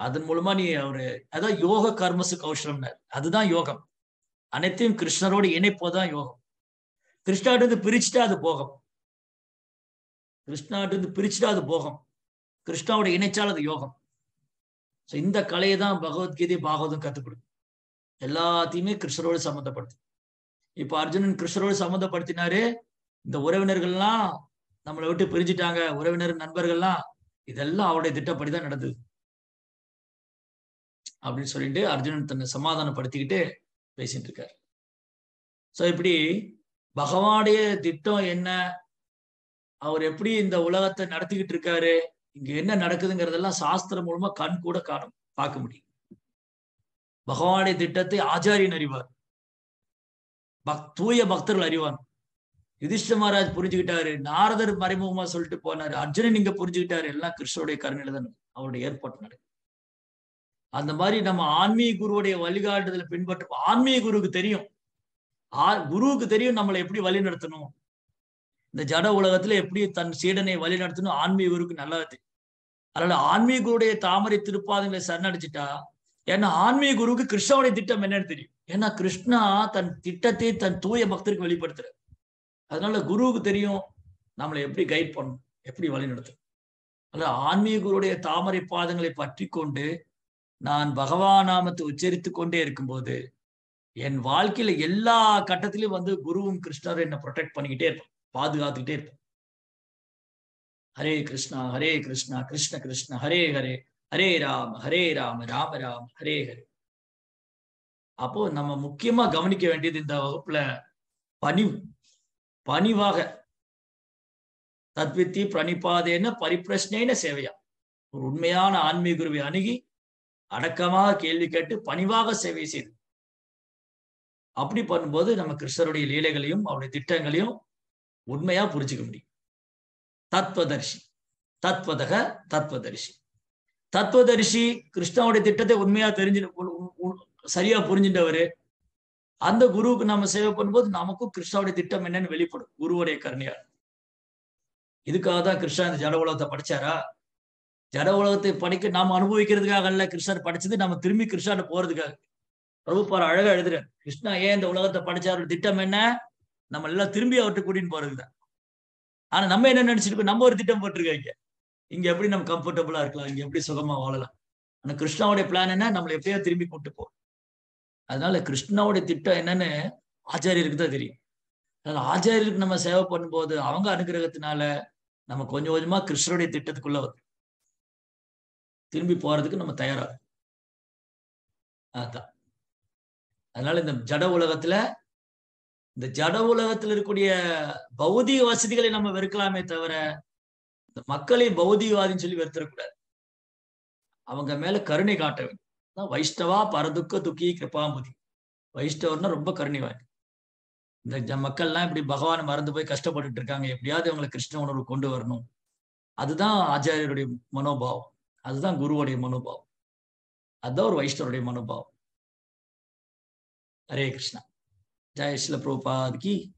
அதன் மூலமா நீ அவரு அதான் யோக கர்மசு கௌஷலம்னார். அதுதான் யோகம். அனைத்தையும் கிருஷ்ணரோடு இணைப்போதான் யோகம். கிருஷ்ணாட்டு இருந்து பிரிச்சுட்டா அது போகம். கிருஷ்ணாட்டு இருந்து பிரிச்சுட்டா அது போகம். கிருஷ்ணாவோட இணைச்சால் அது யோகம். ஸோ இந்த கலையை தான் பகவத்கீதை பாகவதம் கற்றுக் கொடுக்கும் எல்லாத்தையுமே கிருஷ்ணரோடு சம்மந்தப்படுத்து இப்போ அர்ஜுனன் கிருஷ்ணரோடு சம்மந்தப்படுத்தினாரு இந்த உறவினர்கள்லாம் நம்மளை விட்டு பிரிஞ்சுட்டாங்க. உறவினர் நண்பர்கள்லாம் இதெல்லாம் அவருடைய திட்டப்படி தான் நடந்தது. அப்படின்னு சொல்லிட்டு அர்ஜுனன் தன்னை சமாதானப்படுத்திக்கிட்டு பேசிட்டு இருக்காரு. ஸோ இப்படி பகவானுடைய திட்டம் என்ன? அவர் எப்படி இந்த உலகத்தை நடத்திக்கிட்டு இருக்காரு? இங்க என்ன நடக்குதுங்கிறதெல்லாம் சாஸ்திரம் மூலமா கண் கூட காணும் பார்க்க முடியும். பகவானுடைய திட்டத்தை ஆச்சாரியன் அறிவார். பக் தூய பக்தர்கள் அறிவான் யுதிஷ்ட மகாராஜ் புரிஞ்சுக்கிட்டாரு. நாரதர் மறைமுகமா சொல்லிட்டு போனாரு. அர்ஜுனன் இங்க புரிஞ்சுக்கிட்டாரு. எல்லாம் கிருஷ்ணருடைய கருணையில தான் அவருடைய ஏற்பாட்டு நடக்கும் அந்த மாதிரி நம்ம ஆன்மீக குருவுடைய வழிகாட்டுதலை பின்பற்ற ஆன்மீக குருவுக்கு தெரியும். ஆ- குருவுக்கு தெரியும் நம்மளை எப்படி வழி நடத்தணும். இந்த ஜட உலகத்துல எப்படி தன் சீடனை வழி நடத்தணும் ஆன்மீக குருக்கு நல்லா தெரியும் அதனால ஆன்மீக குருடைய தாமரை திருப்பாதங்களை சரணடிச்சிட்டா ஏன்னா ஆன்மீக குருவுக்கு கிருஷ்ணனுடைய திட்டம் என்னன்னு தெரியும். ஏன்னா கிருஷ்ணா தன் திட்டத்தை தன் தூய பக்தருக்கு வெளிப்படுத்துற அதனால குருவுக்கு தெரியும் நம்மளை எப்படி கைட் பண்ணணும் எப்படி வழி நடத்தணும். அதனால ஆன்மீக குருடைய தாமரை பாதங்களை பற்றி கொண்டு நான் பகவான் நாமத்தை உச்சரித்து கொண்டே இருக்கும்போது என் வாழ்க்கையில எல்லா கட்டத்திலும் வந்து குருவும் கிருஷ்ணரும் என்னை ப்ரொடெக்ட் பண்ணிக்கிட்டே இருப்பேன் பாதுகாத்துக்கிட்டே இருப்பேன் ஹரே கிருஷ்ணா ஹரே கிருஷ்ணா கிருஷ்ண கிருஷ்ண ஹரே ஹரே ஹரே ராம் ஹரே ராம் ராம ராம் ஹரே ஹரே. அப்போ நம்ம முக்கியமா கவனிக்க வேண்டியது இந்த வகுப்புல பணிவு. பணிவாக. தத்வித்தி பிரணிப்பாதேன்னு பரிப்பிரஷ்னேன சேவையா. ஒரு உண்மையான ஆன்மீக குருவை அணுகி அடக்கமாக கேள்வி கேட்டு பணிவாக சேவை செய்து. அப்படி பண்ணும்போது நம்ம கிருஷ்ணருடைய லீலைகளையும் அவருடைய திட்டங்களையும் உண்மையா புரிஞ்சுக்க முடியும். தத்வதர்ஷி. தத்வதக தத்வதர்ஷி. தத்துவதரிசி கிருஷ்ணாவுடைய திட்டத்தை உண்மையா தெரிஞ்சு சரியா புரிஞ்சின்றவரு அந்த குருவுக்கு நம்ம சேவை பண்ணும்போது நமக்கும் கிருஷ்ணாவுடைய திட்டம் என்னன்னு வெளிப்படும் குருவுடைய கருணையால் இதுக்காக தான் கிருஷ்ணா இந்த ஜட உலகத்தை படிச்சாரா? ஜட உலகத்தை படிக்க நாம் அனுபவிக்கிறதுக்காக அல்ல. கிருஷ்ணர் படிச்சது நம்ம திரும்பி கிருஷ்ணன் போறதுக்காக. பிரபுப்பார் அழகா எழுதுறாரு. கிருஷ்ணா ஏன் இந்த உலகத்தை படிச்சாரு? திட்டம் என்ன? நம்ம எல்லாம் திரும்பி அவர்கிட்ட கூட்டின்னு போறதுதான் ஆனா நம்ம என்ன நினைச்சிருக்கோம்? நம்ம ஒரு திட்டம் போட்டிருக்காங்க. இங்க எப்படி நம்ம கம்ஃபர்டபுளா இருக்கலாம்? இங்க எப்படி சுகமா வாழலாம்? ஆனா கிருஷ்ணாவுடைய பிளான் என்ன? நம்மளை எப்படியோ திரும்பி கூட்டு போ அதனால கிருஷ்ணாவுடைய திட்டம் என்னன்னு ஆச்சாரியருக்கு தான் தெரியும். அதனால ஆச்சாரியருக்கு நம்ம சேவை பண்ணும்போது அவங்க அனுகிரகத்தினால நம்ம கொஞ்சம் கொஞ்சமா கிருஷ்ணருடைய திட்டத்துக்குள்ள வரும். திரும்பி போறதுக்கு நம்ம தயாரா? அதான். அதனால இந்த ஜட உலகத்துல இந்த ஜட உலகத்தில் இருக்கக்கூடிய பௌதிக வசதிகளை நம்ம வெறுக்கலாமே தவிர இந்த மக்களை பௌதிகவாதின்னு சொல்லி வெறுத்துடக்கூடாது அவங்க மேல கருணை காட்ட வேண்டும். வைஷ்ணவா பரதுக்க துக்கி கிருபாம்புதி. வைஷ்ணவர்னா ரொம்ப கருணைவாதி இந்த மக்கள்லாம் இப்படி பகவானை மறந்து போய் கஷ்டப்பட்டுட்டு இருக்காங்க. எப்படியாவது அவங்களை கிருஷ்ண உணர்வு கொண்டு வரணும். அதுதான் ஆச்சாரியருடைய மனோபாவம். அதுதான் குருவுடைய மனோபாவம். அதுதான் ஒரு வைஷ்ணவருடைய மனோபாவம். ஹரே கிருஷ்ணா. ஜெய ஸ்ரீல பிரபுபாத் கி